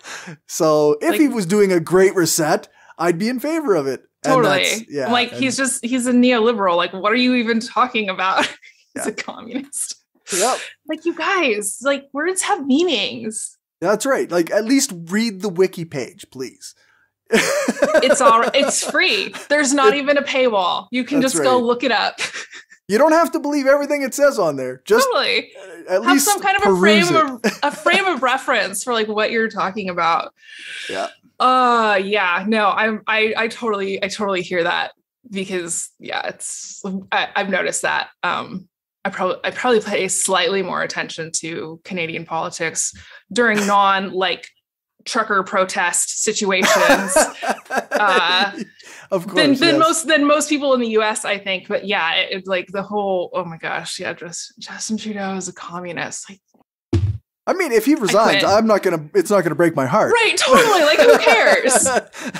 so if like, he was doing a great reset, I'd be in favor of it. Totally. Yeah. Like and, he's just he's a neoliberal. Like, what are you even talking about? he's yeah. a communist. Yep. Like you guys, like words have meanings. That's right. Like at least read the wiki page, please. It's all it's free. There's not it, even a paywall. You can just right. go look it up. You don't have to believe everything it says on there. Just totally. at have some kind of a frame of a frame of reference for like what you're talking about. Yeah. Uh yeah, no, I'm I I totally I totally hear that because yeah, it's I, I've noticed that. Um I probably I probably pay slightly more attention to Canadian politics during non like trucker protest situations. uh, of course, than, than yes. most than most people in the U.S. I think. But yeah, it, it, like the whole oh my gosh, yeah, just Justin Trudeau is a communist. Like I mean, if he resigns, I'm not gonna. It's not gonna break my heart. Right? Totally. Like, who cares?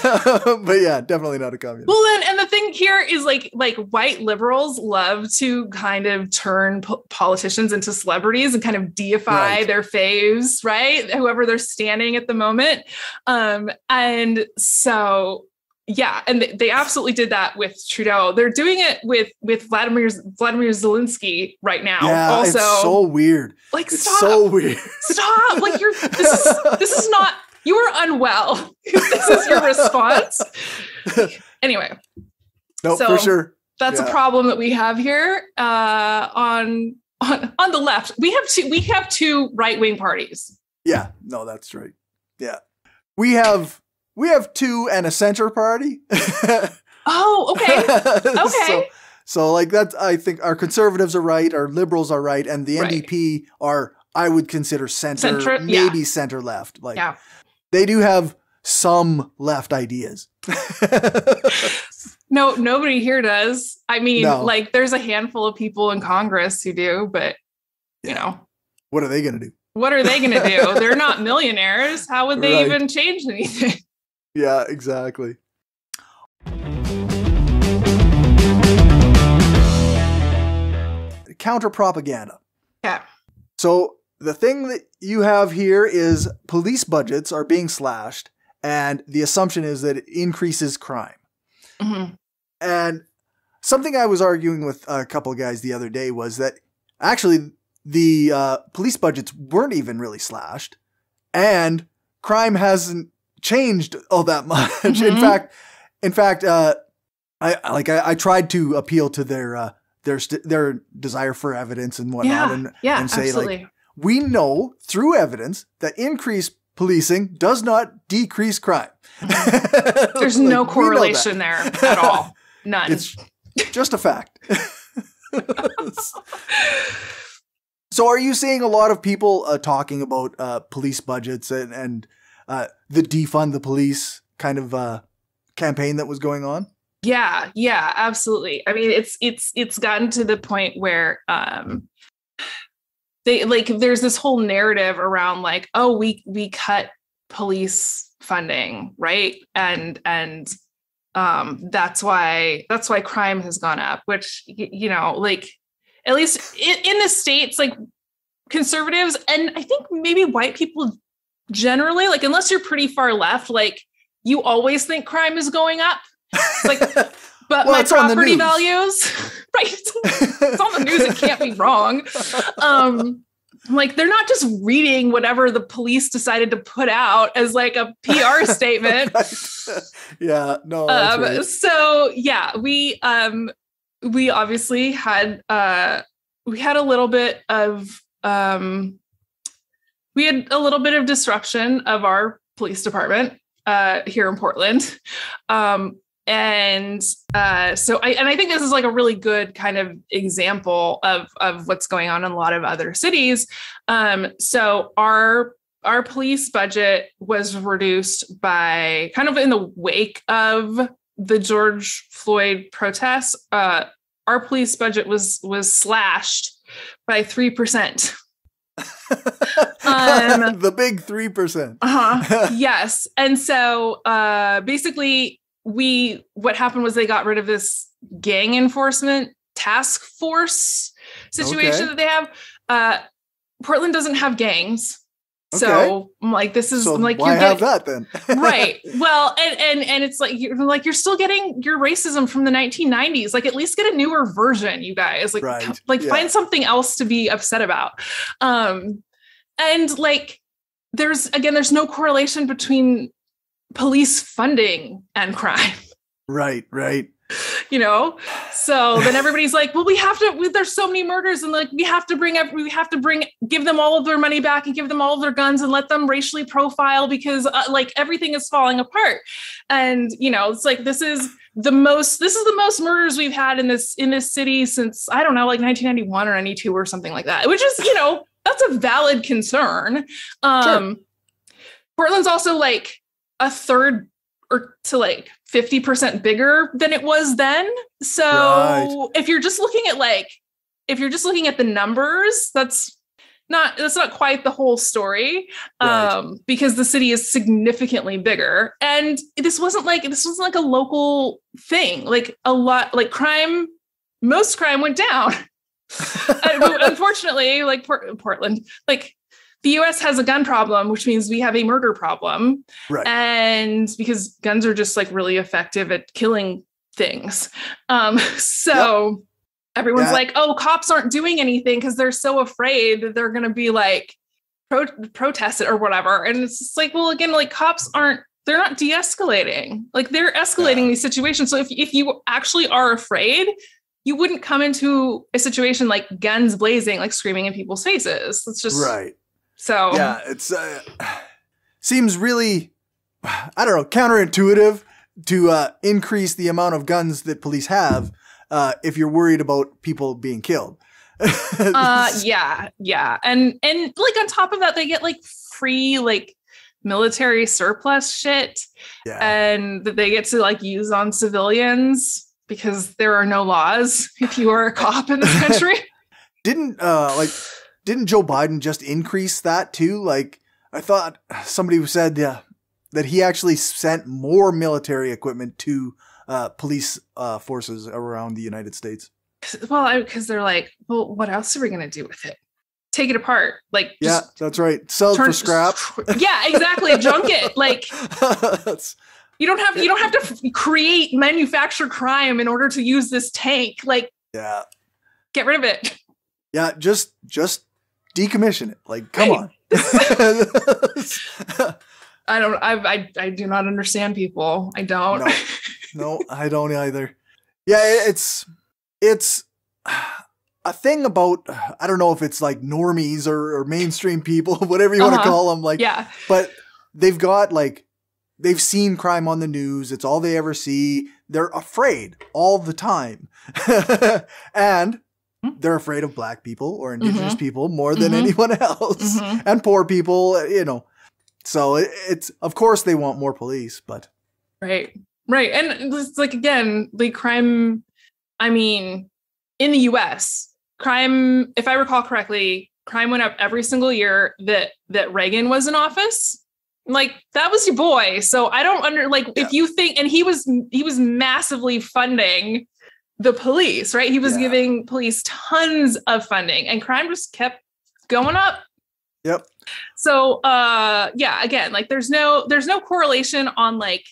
but yeah, definitely not a communist. Well, then, and the thing here is like, like white liberals love to kind of turn po- politicians into celebrities and kind of deify right. their faves, right? Whoever they're standing at the moment, um, and so yeah, and they absolutely did that with Trudeau. They're doing it with with Vladimir Vladimir Zelensky right now. Yeah, also, it's so weird. Like, it's stop, so weird. Stop! Like, you're this is this is not. You are unwell. this is your response. anyway, no, so for sure. That's yeah. a problem that we have here uh, on on on the left. We have two. We have two right wing parties. Yeah. No, that's right. Yeah, we have we have two and a center party. oh, okay. Okay. so, so, like that, I think our conservatives are right, our liberals are right, and the right. NDP are, I would consider center, center maybe yeah. center left. Like, yeah. they do have some left ideas. no, nobody here does. I mean, no. like, there's a handful of people in Congress who do, but you know, what are they going to do? What are they going to do? They're not millionaires. How would they right. even change anything? Yeah, exactly. Counter propaganda. Yeah. So the thing that you have here is police budgets are being slashed, and the assumption is that it increases crime. Mm-hmm. And something I was arguing with a couple of guys the other day was that actually the uh, police budgets weren't even really slashed, and crime hasn't changed all that much. Mm-hmm. In fact, in fact, uh, I like I, I, tried to appeal to their uh, their st- their desire for evidence and whatnot, yeah, and, yeah, and say absolutely. like we know through evidence that increased policing does not decrease crime. Mm-hmm. There's like, no correlation there at all. None. It's just a fact. so, are you seeing a lot of people uh, talking about uh, police budgets and and uh, the defund the police kind of uh, campaign that was going on? Yeah, yeah, absolutely. I mean, it's it's it's gotten to the point where um, they like there's this whole narrative around like, oh, we we cut police funding, right? And and um, that's why that's why crime has gone up. Which you know, like at least in, in the states, like conservatives and I think maybe white people generally like unless you're pretty far left like you always think crime is going up like but well, my property values right it's on the news it can't be wrong um like they're not just reading whatever the police decided to put out as like a PR statement. Yeah, no. Um, right. So yeah, we um we obviously had uh we had a little bit of um we had a little bit of disruption of our police department uh, here in Portland. Um, and uh, so I and I think this is like a really good kind of example of of what's going on in a lot of other cities. Um, so our our police budget was reduced by kind of in the wake of the George Floyd protests. Uh, our police budget was was slashed by three percent. um, the big 3%. uh-huh. Yes. And so uh, basically, we what happened was they got rid of this gang enforcement task force situation Okay. that they have. Uh, Portland doesn't have gangs. Okay. So I'm like this is So I'm like why you're have getting, that then? right. Well, and and and it's like you're like you're still getting your racism from the 1990s. Like at least get a newer version, you guys. Like Right. like Yeah. find something else to be upset about. Um and like there's again there's no correlation between police funding and crime right, right. you know? So then everybody's like well we have to we, there's so many murders and like we have to bring up we have to bring give them all of their money back and give them all of their guns and let them racially profile because uh, like everything is falling apart. And you know it's like this is the most this is the most murders we've had in this in this city since i don't know like 1991 or 92 or something like that which is you know that's a valid concern. Um portland's also like a third or to like 50% bigger than it was then. So Right. if you're just looking at like if you're just looking at the numbers, that's not that's not quite the whole story. Right. Um because the city is significantly bigger and this wasn't like this wasn't like a local thing. Like a lot like crime most crime went down. Unfortunately, like Port- Portland, like the US has a gun problem, which means we have a murder problem. Right. And because guns are just like really effective at killing things. Um, so everyone's Yeah. like, oh, cops aren't doing anything because they're so afraid that they're going to be like pro- protest it or whatever. And it's just like, well, again, like cops aren't, they're not de escalating. Like they're escalating Yeah. these situations. So if, if you actually are afraid, you wouldn't come into a situation like guns blazing, like screaming in people's faces. It's just Right. So. Yeah, it's uh, seems really I don't know, counterintuitive to uh, increase the amount of guns that police have uh, if you're worried about people being killed. uh yeah yeah and and like on top of that they get like free like military surplus shit yeah. and that they get to like use on civilians because there are no laws if you are a cop in this country didn't uh like didn't Joe Biden just increase that too? Like I thought somebody said uh, that he actually sent more military equipment to uh, police uh, forces around the United States. well because they're like well what else are we going to do with it take it apart like Yeah, that's right. Sell it turn for scrap. yeah exactly junk it like you don't have you don't have to f- create manufacture crime in order to use this tank like yeah, get rid of it yeah. Just just decommission it. Like, come Right. on. I don't. I, I I do not understand people. I don't. No. no, I don't either. Yeah, it's it's a thing about I don't know if it's like normies or, or mainstream people, whatever you want Uh-huh. to call them. Like, yeah. but they've got like they've seen crime on the news. It's all they ever see. They're afraid all the time, and. They're afraid of black people or indigenous Mhm. people more than Mhm. anyone else, Mhm. and poor people. You know, so it, it's of course they want more police, but Right. Right. And it's like again, the crime. I mean, in the U.S., crime. If I recall correctly, crime went up every single year that that Reagan was in office. Like that was your boy. So I don't under like Yeah. if you think, and he was he was massively funding the police, right? He was Yeah. giving police tons of funding, and crime just kept going up. Yep. So uh yeah, again, like there's no there's no correlation on like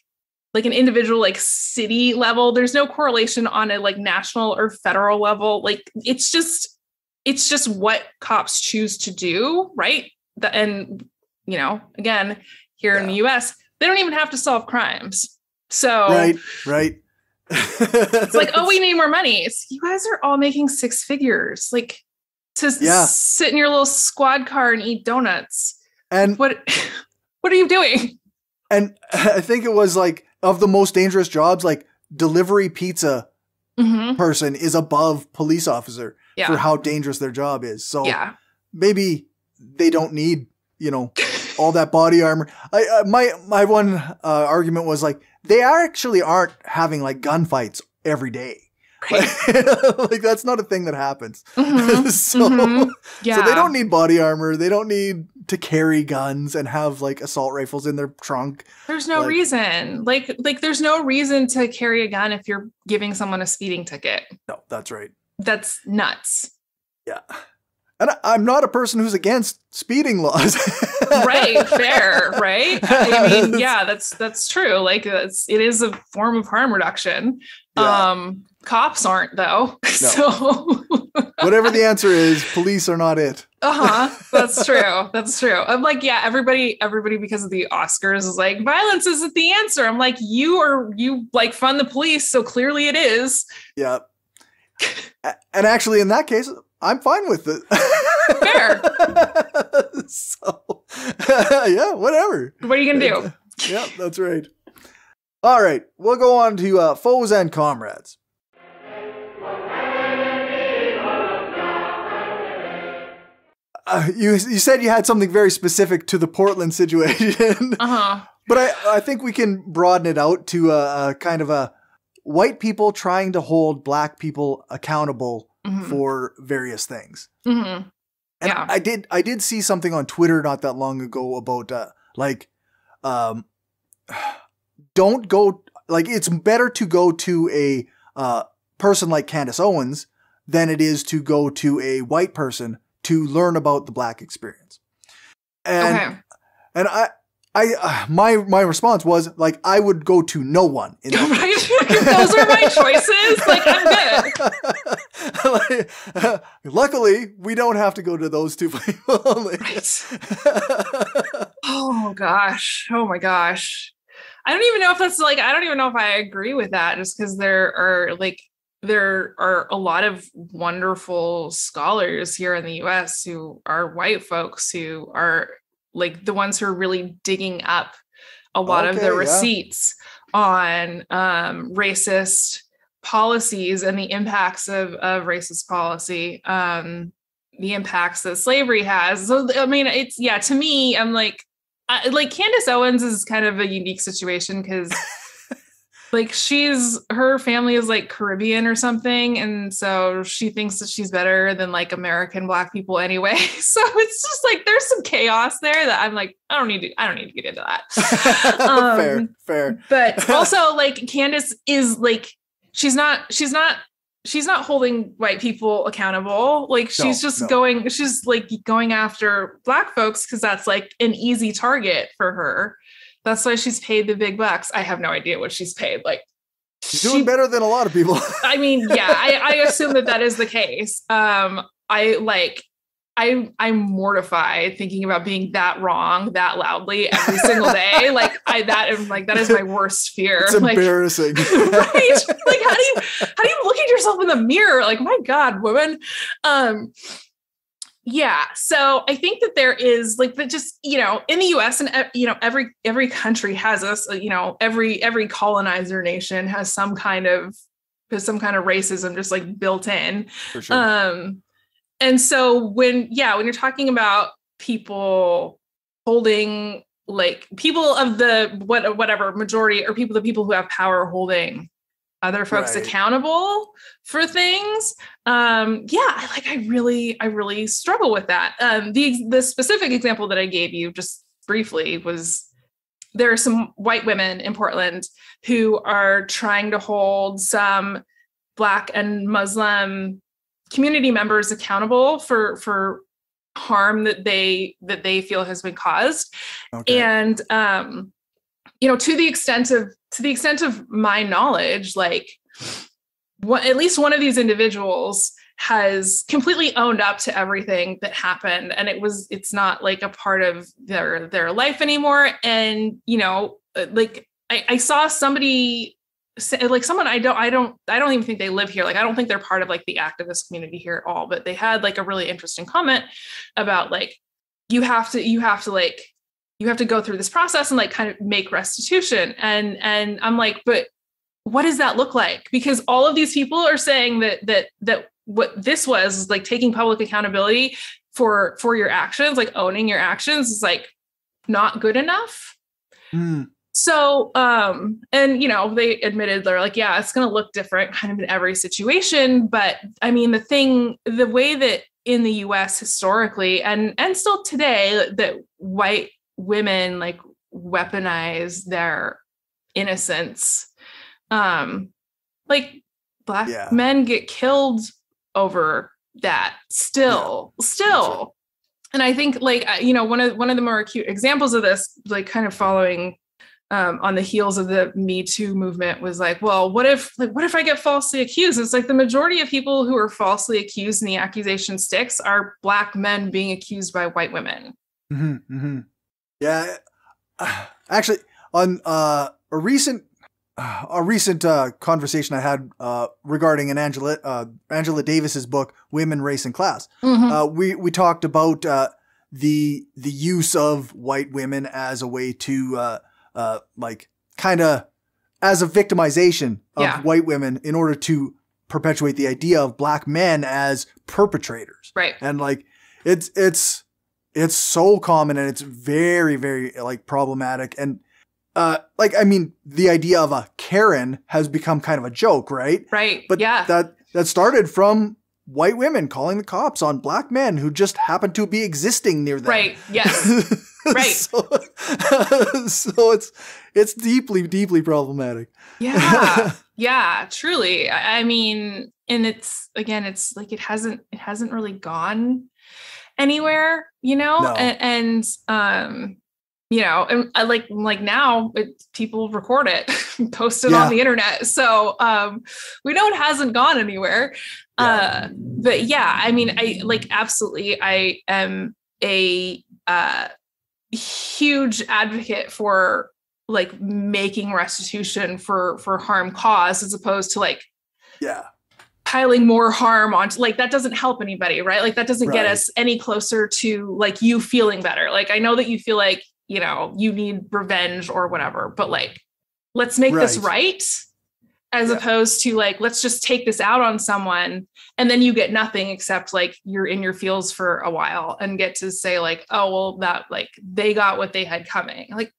like an individual like city level. There's no correlation on a like national or federal level. Like it's just it's just what cops choose to do, right? The, and you know, again, here in the US, they don't even have to solve crimes. So right, right. It's like, oh, we need more money. It's, you guys are all making six figures. Like to Yeah. sit in your little squad car and eat donuts. and What what are you doing? and I think it was like of the most dangerous jobs, like delivery pizza hmm person is above police officer for how dangerous their job is. So Yeah. maybe they don't need, you know, all that body armor. I uh, my my one uh, argument was like they actually aren't having like gunfights every day. Right. like that's not a thing that happens. Mhm. so Mhm. Yeah. so they don't need body armor. They don't need to carry guns and have like assault rifles in their trunk. There's no like- reason. Like like there's no reason to carry a gun if you're giving someone a speeding ticket. No, that's right. That's nuts. Yeah. And I, am not a person who's against speeding laws. right, fair, right? I mean, yeah, that's that's true. Like it's it is a form of harm reduction. Yeah. Um cops aren't though. No. So whatever the answer is, police are not it. uh-huh. That's true. That's true. I'm like, yeah, everybody, everybody because of the Oscars is like, violence isn't the answer. I'm like, you are you like fund the police, so clearly it is. Yeah. and actually in that case, I'm fine with it. Fair. so, yeah, whatever. What are you gonna do? yeah, that's right. All right, we'll go on to uh, foes and comrades. Uh, you you said you had something very specific to the Portland situation. Uh-huh. but I, I think we can broaden it out to a, a kind of a white people trying to hold black people accountable mm-hmm. for various things. Mm-hmm. And yeah. I did I did see something on Twitter not that long ago about uh, like um don't go like it's better to go to a uh, person like Candace Owens than it is to go to a white person to learn about the black experience. And okay. and I I uh, my my response was like I would go to no one. In right, those are my choices. Like I'm good. like, uh, luckily, we don't have to go to those two people. right. oh gosh! Oh my gosh! I don't even know if that's like I don't even know if I agree with that. Just because there are like there are a lot of wonderful scholars here in the US who are white folks who are like the ones who are really digging up a lot okay, of the receipts yeah. on um, racist policies and the impacts of, of racist policy um, the impacts that slavery has so i mean it's yeah to me i'm like I, like candace owens is kind of a unique situation because like she's her family is like Caribbean or something, and so she thinks that she's better than like American black people anyway. So it's just like there's some chaos there that I'm like, I don't need to, I don't need to get into that. um, fair, fair. But also like Candace is like she's not she's not she's not holding white people accountable. Like she's no, just no. going, she's like going after black folks because that's like an easy target for her. That's why she's paid the big bucks. I have no idea what she's paid. Like she's doing better than a lot of people. I mean, yeah, I, I assume that that is the case. Um, I like I I'm mortified thinking about being that wrong that loudly every single day. like I that am like that is my worst fear. It's like, embarrassing. right? Like how do you how do you look at yourself in the mirror? Like, my God, woman. Um yeah so i think that there is like that just you know in the us and you know every every country has us you know every every colonizer nation has some kind of has some kind of racism just like built in For sure. um and so when yeah when you're talking about people holding like people of the what whatever majority or people the people who have power holding other folks right. accountable for things um yeah i like i really i really struggle with that um the the specific example that i gave you just briefly was there are some white women in portland who are trying to hold some black and muslim community members accountable for for harm that they that they feel has been caused okay. and um you know to the extent of to the extent of my knowledge like what at least one of these individuals has completely owned up to everything that happened and it was it's not like a part of their their life anymore and you know uh, like I, I saw somebody like someone I don't I don't I don't even think they live here. Like I don't think they're part of like the activist community here at all. But they had like a really interesting comment about like you have to you have to like you have to go through this process and like kind of make restitution. And and i'm like but what does that look like? Because all of these people are saying that that that what this was is like taking public accountability for for your actions like owning your actions is like not good enough. Mm. so um and you know they admitted they're like yeah it's going to look different kind of in every situation. But i mean the thing the way that in the US historically and and still today that white women like weaponize their innocence um like black yeah. men get killed over that still yeah. still and i think like you know one of one of the more acute examples of this like kind of following um, on the heels of the me too movement was like well what if like what if i get falsely accused it's like the majority of people who are falsely accused and the accusation sticks are black men being accused by white women mm-hmm, mm-hmm. Yeah actually on uh, a recent a recent uh, conversation I had uh, regarding an Angela uh, Angela Davis's book "Women, Race, and Class." Mm-hmm. Uh, we we talked about uh, the the use of white women as a way to uh, like kind of as a victimization of yeah. white women in order to perpetuate the idea of black men as perpetrators. Right. And like it's it's it's so common and it's very very like problematic and uh, like I mean, the idea of a Karen has become kind of a joke, right? Right. But yeah, that that started from white women calling the cops on black men who just happened to be existing near them. Right. Yes. right. so, so it's it's deeply deeply problematic. Yeah. yeah. Truly. I mean, and it's again, it's like it hasn't it hasn't really gone anywhere, you know, no. and, and um you know and I like like now it, people record it post it yeah. on the internet so um we know it hasn't gone anywhere yeah. uh but yeah i mean i like absolutely i am a uh huge advocate for like making restitution for for harm caused as opposed to like yeah piling more harm onto like that doesn't help anybody right like that doesn't right. get us any closer to like you feeling better like i know that you feel like you know, you need revenge or whatever, but like, let's make right. this right as yeah. opposed to like, let's just take this out on someone and then you get nothing except like you're in your feels for a while and get to say like, oh, well, that like they got what they had coming. Like,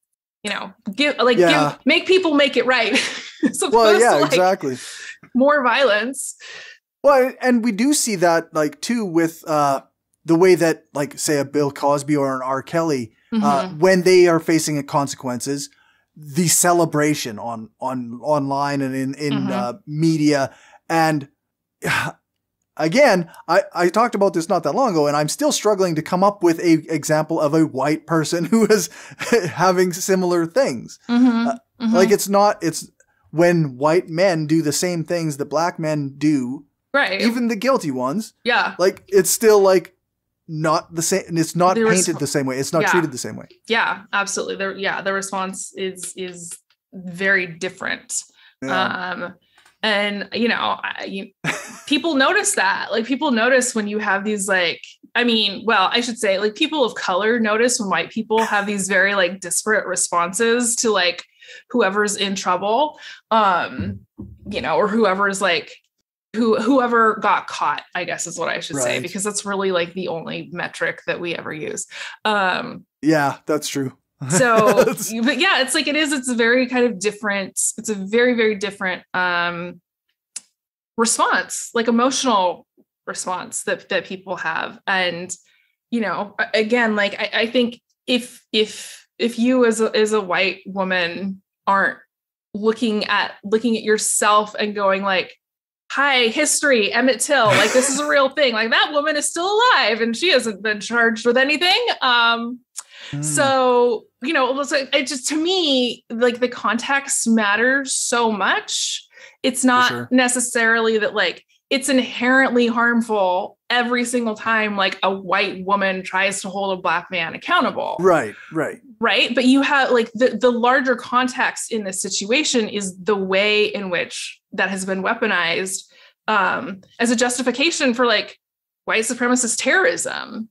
you know, give like yeah. give make people make it right. well, yeah, like, exactly. More violence. Well, and we do see that like too with uh the way that like say a Bill Cosby or an R. Kelly uh, mm-hmm. uh, when they are facing consequences, the celebration on on online and in in mm-hmm. uh, media and. Again, I, I talked about this not that long ago, and I'm still struggling to come up with a example of a white person who is having similar things. Mm-hmm. Uh, mm-hmm. like it's not it's when white men do the same things that black men do, right? Even the guilty ones, yeah. Like it's still like not the same and it's not the painted the same way it's not yeah. treated the same way yeah absolutely the, yeah the response is is very different yeah. um and you know I, you, people notice that like people notice when you have these like i mean well i should say like people of color notice when white people have these very like disparate responses to like whoever's in trouble um you know or whoever's like who whoever got caught i guess is what i should right. say because that's really like the only metric that we ever use um yeah that's true so but yeah it's like it is it's a very kind of different it's a very very different um response like emotional response that that people have. And you know again like i, I think if if if you as a as a white woman aren't looking at looking at yourself and going like hi history emmett till like this is a real thing like that woman is still alive and she hasn't been charged with anything um mm. so you know it was like it just to me like the context matters so much. It's not sure. necessarily that like it's inherently harmful every single time like a white woman tries to hold a black man accountable. Right right. Right? But you have like the, the larger context in this situation is the way in which that has been weaponized um, as a justification for like white supremacist terrorism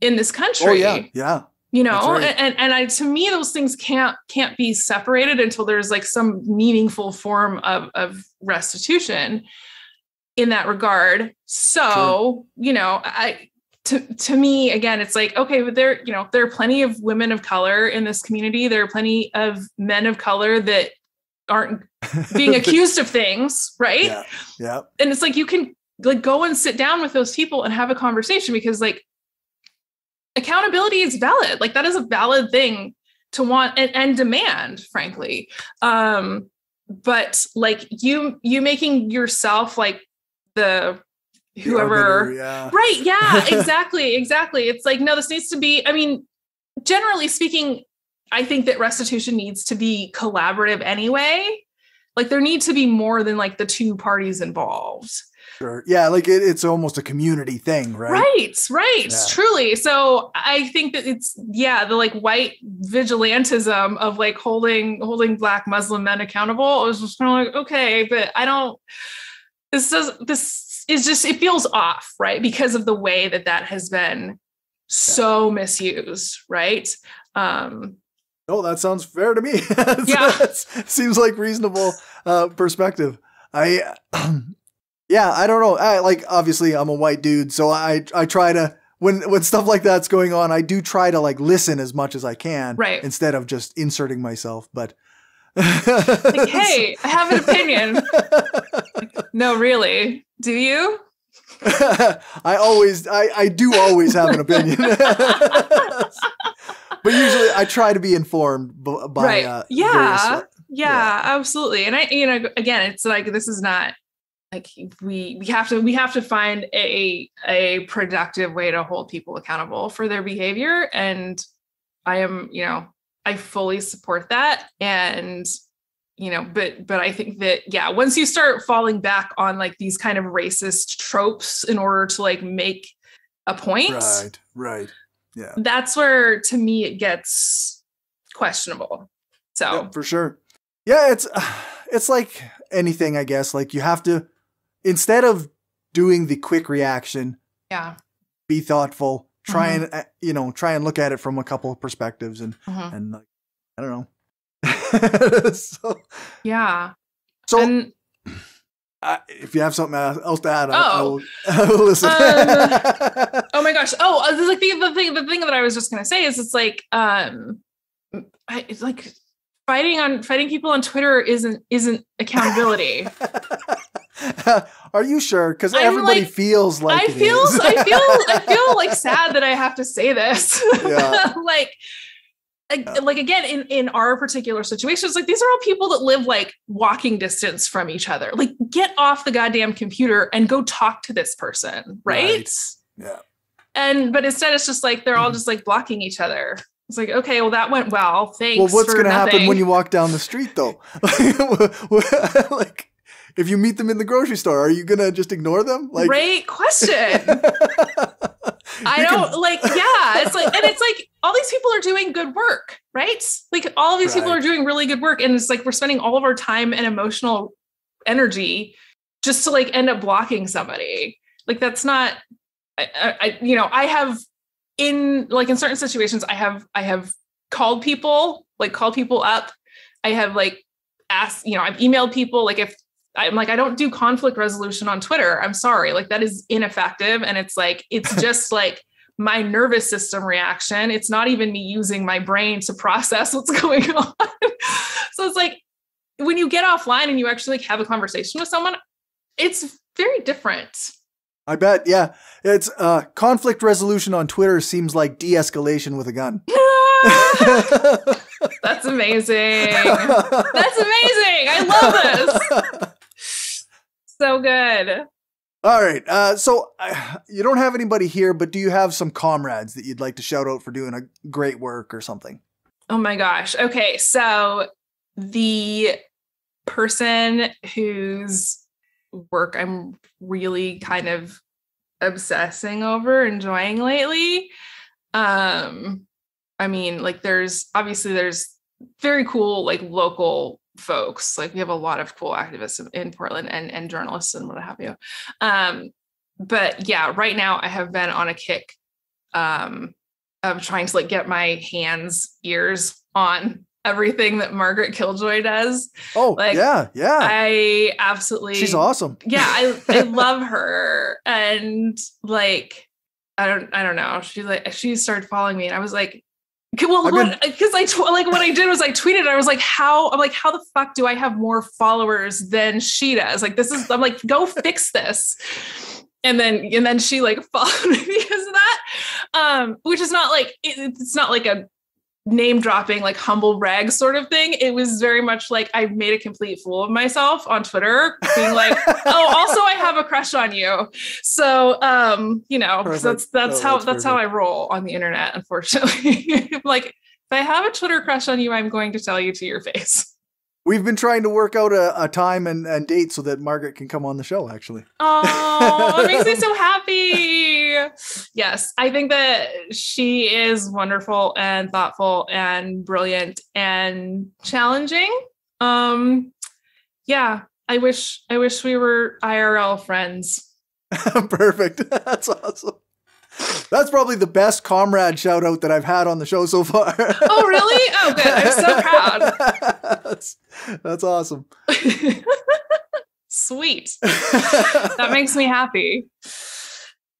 in this country oh yeah. yeah you know right. and, and and i to me those things can't can't be separated until there's like some meaningful form of of restitution in that regard. So, you know, I to to me again it's like okay but there you know there are plenty of women of color in this community there are plenty of men of color that aren't being accused of things right yeah, yeah and it's like you can like go and sit down with those people and have a conversation because like accountability is valid. Like that is a valid thing to want and, and demand frankly. Um but like you you making yourself like the whoever arbiter, yeah. right yeah exactly exactly. It's like no this needs to be i mean generally speaking i think that restitution needs to be collaborative anyway. Like there need to be more than like the two parties involved Sure. Yeah, like it, it's almost a community thing, right? right right Yeah. truly so i think that it's yeah the like white vigilantism of like holding holding black muslim men accountable i was just kind of like okay but i don't this does this is just it feels off right because of the way that that has been so misused right um No, that sounds fair to me. Yeah. seems like reasonable uh, perspective. I, yeah, I don't know. I, like, obviously, I'm a white dude, so I I try to when when stuff like that's going on, I do try to like listen as much as I can, Right. Instead of just inserting myself, but. like hey i have an opinion no really do you I always, I, I do always have an opinion, but usually I try to be informed b- by Right. uh, Yeah. various- yeah, absolutely and i you know again it's like this is not like we we have to we have to find a a productive way to hold people accountable for their behavior and i am you know i fully support that and you know but but i think that yeah once you start falling back on like these kind of racist tropes in order to like make a point right, right, yeah. that's where to me it gets questionable so Yeah, for sure. Yeah, it's it's like anything, I guess. Like you have to instead of doing the quick reaction, yeah be thoughtful. Try Mhm. and uh, you know try and look at it from a couple of perspectives, and Mhm. and like I don't know. so yeah so and uh, if you have something else to add, I, I, Oh. will, I will listen. Um, Oh my gosh. Oh, uh, like the, the thing, the thing that I was just gonna say is it's like, um, I, it's like fighting on fighting people on Twitter isn't isn't accountability. Are you sure? Because everybody like- feels like I it feel. I feel, I feel like sad that I have to say this. Yeah. like, like, like again, in in our particular situations, like these are all people that live like walking distance from each other. Like, get off the goddamn computer and go talk to this person, right? Right. yeah. and but instead it's just like they're all mm-hmm. just like blocking each other it's like okay well that went well thanks Well, what's going to happen when you walk down the street, though? like, if you meet them in the grocery store, are you going to just ignore them? Like, great question. I can- don't like yeah it's like and it's like all these people are doing good work right? Like all these people are doing really good work and it's like we're spending all of our time and emotional energy just to like end up blocking somebody. Like that's not I I- you know i have in like in certain situations i have i have called people like called people up. I have like asked you know i've emailed people like if i'm like i don't do conflict resolution on twitter i'm sorry like that is ineffective and it's like it's just like my nervous system reaction it's not even me using my brain to process what's going on so it's like when you get offline and you actually like have a conversation with someone it's very different I bet, yeah. It's uh, conflict resolution on Twitter seems like de escalation with a gun. That's amazing. That's amazing. I love this. So good. All right. Uh, so uh, you don't have anybody here, but do you have some comrades that you'd like to shout out for doing a great work or something? Oh my gosh. Okay. So the person whose work I'm really kind of obsessing over, enjoying lately. Um, I mean, like there's obviously there's very cool like local folks. Like we have a lot of cool activists in- Portland and, and journalists and what have you. Um, but yeah, right now I have been on a kick um of trying to like get my hands, ears on everything that Margaret Killjoy does. Oh, Like, yeah, yeah. I absolutely She's awesome. yeah, I I love her. And like I don't I don't know. She like she started following me and I was like well, because I tw- like what I did was I tweeted. I was like, "How?" I'm like, "How the fuck do I have more followers than she does?" Like, this is. I'm like, "Go fix this." And then and then she like followed me because of that, um, which is not like it, it's not like a name dropping, like humble brag sort of thing. It was very much like I made a complete fool of myself on Twitter, being like, "Oh, also I have a crush on you." So, um, you know, that's that's no, how that's, that's how I roll on the internet. Unfortunately, like if I have a Twitter crush on you, I'm going to tell you to your face. We've been trying to work out a, a time and, and date so that Margaret can come on the show, actually. Oh, it makes me so happy. Yes, I think that she is wonderful and thoughtful and brilliant and challenging. Um, yeah, I wish I wish we were IRL friends. Perfect. That's awesome. That's probably the best comrade shout out that I've had on the show so far. oh, really? Oh, good. I'm so proud. that's, that's awesome. Sweet. that makes me happy.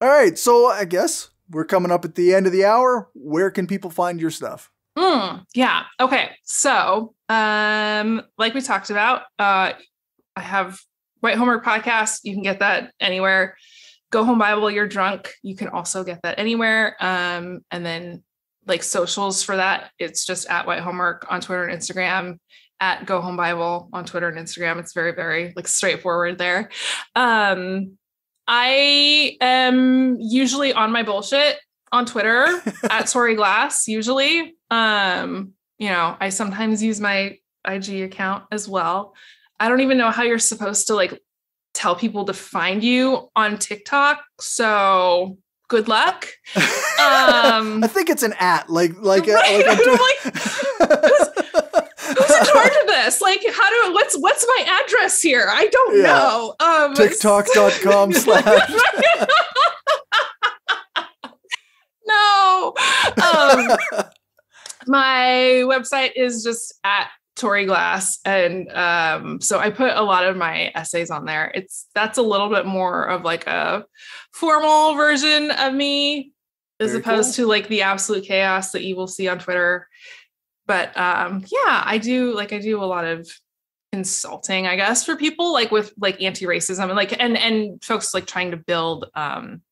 All right. So I guess we're coming up at the end of the hour. Where can people find your stuff? Mm, yeah. Okay. So, um, like we talked about, uh, I have White Homework Podcast. You can get that anywhere. Go Home Bible, you're drunk. You can also get that anywhere. Um, and then like socials for that, it's just at White Homework on Twitter and Instagram, at Go Home Bible on Twitter and Instagram. It's very, very like straightforward there. Um, I am usually on my bullshit on Twitter at Tori Glass, usually. Um, you know, I sometimes use my IG account as well. I don't even know how you're supposed to like tell people to find you on TikTok. So good luck. Um, I think it's an at like like, right? a, like, a, like who's, who's in charge of this? Like, how do what's what's my address here? I don't yeah. know. Um, TikTok.com slash. no. Um, my website is just at Tori Glass. And um, so I put a lot of my essays on there. It's that's a little bit more of like a formal version of me as Very opposed cool. to like the absolute chaos that you will see on Twitter. But um, yeah, I do like I do a lot of consulting, I guess, for people like with like anti-racism and like and and folks like trying to build um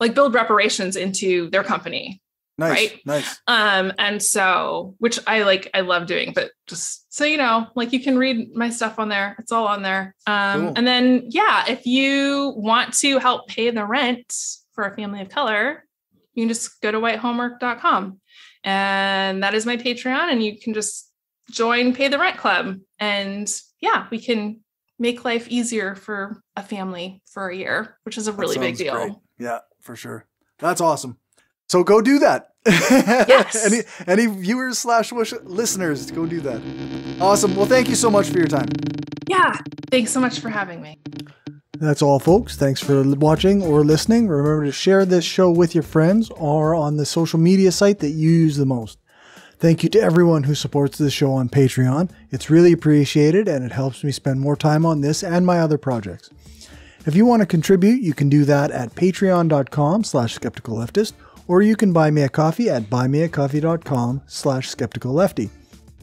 like build reparations into their company Nice, right? Nice. Um, and so, which I like, I love doing, but just so you know, like you can read my stuff on there. It's all on there. Um, cool. and then yeah, if you want to help pay the rent for a family of color, you can just go to whitehomework.com. And that is my Patreon. And you can just join Pay the Rent Club. And yeah, we can make life easier for a family for a year, which is a really big deal. Great. Yeah, for sure. That's awesome. So go do that. Yes. any any viewers slash listeners, go do that. Awesome. Well, thank you so much for your time. Yeah. Thanks so much for having me. That's all, folks. Thanks for watching or listening. Remember to share this show with your friends or on the social media site that you use the most. Thank you to everyone who supports this show on Patreon. It's really appreciated and it helps me spend more time on this and my other projects. If you want to contribute, you can do that at patreon.com slash skeptical leftist or you can buy me a coffee at buymeacoffee.com slash skepticallefty.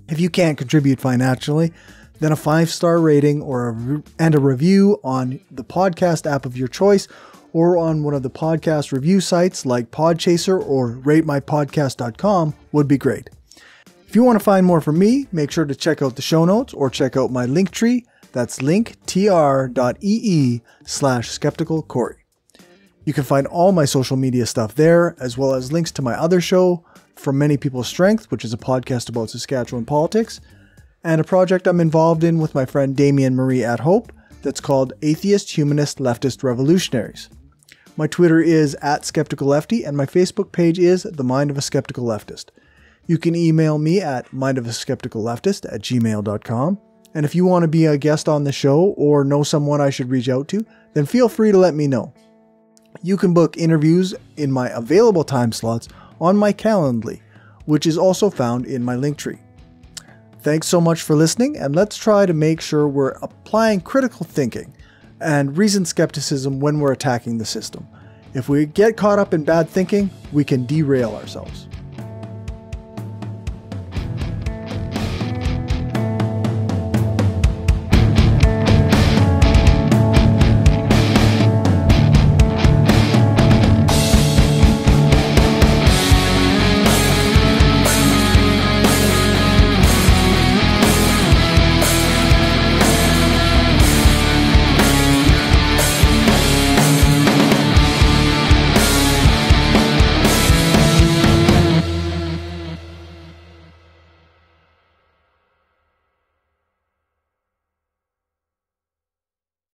If you can't contribute financially, then a five-star rating or a and a review on the podcast app of your choice or on one of the podcast review sites like Podchaser or ratemypodcast.com would be great. If you want to find more from me, make sure to check out the show notes or check out my link tree. That's linktr.ee slash skeptical skepticalcory. You can find all my social media stuff there, as well as links to my other show, From Many People's Strength, which is a podcast about Saskatchewan politics, and a project I'm involved in with my friend Damien Marie AtHope that's called Atheist Humanist Leftist Revolutionaries. My Twitter is at Skeptical Lefty, and my Facebook page is The Mind of a Skeptical Leftist. You can email me at mindofaskepticalleftist at gmail.com. And if you want to be a guest on the show or know someone I should reach out to, then feel free to let me know. You can book interviews in my available time slots on my Calendly, which is also found in my link tree. Thanks so much for listening, and let's try to make sure we're applying critical thinking and reasoned skepticism when we're attacking the system. If we get caught up in bad thinking, we can derail ourselves.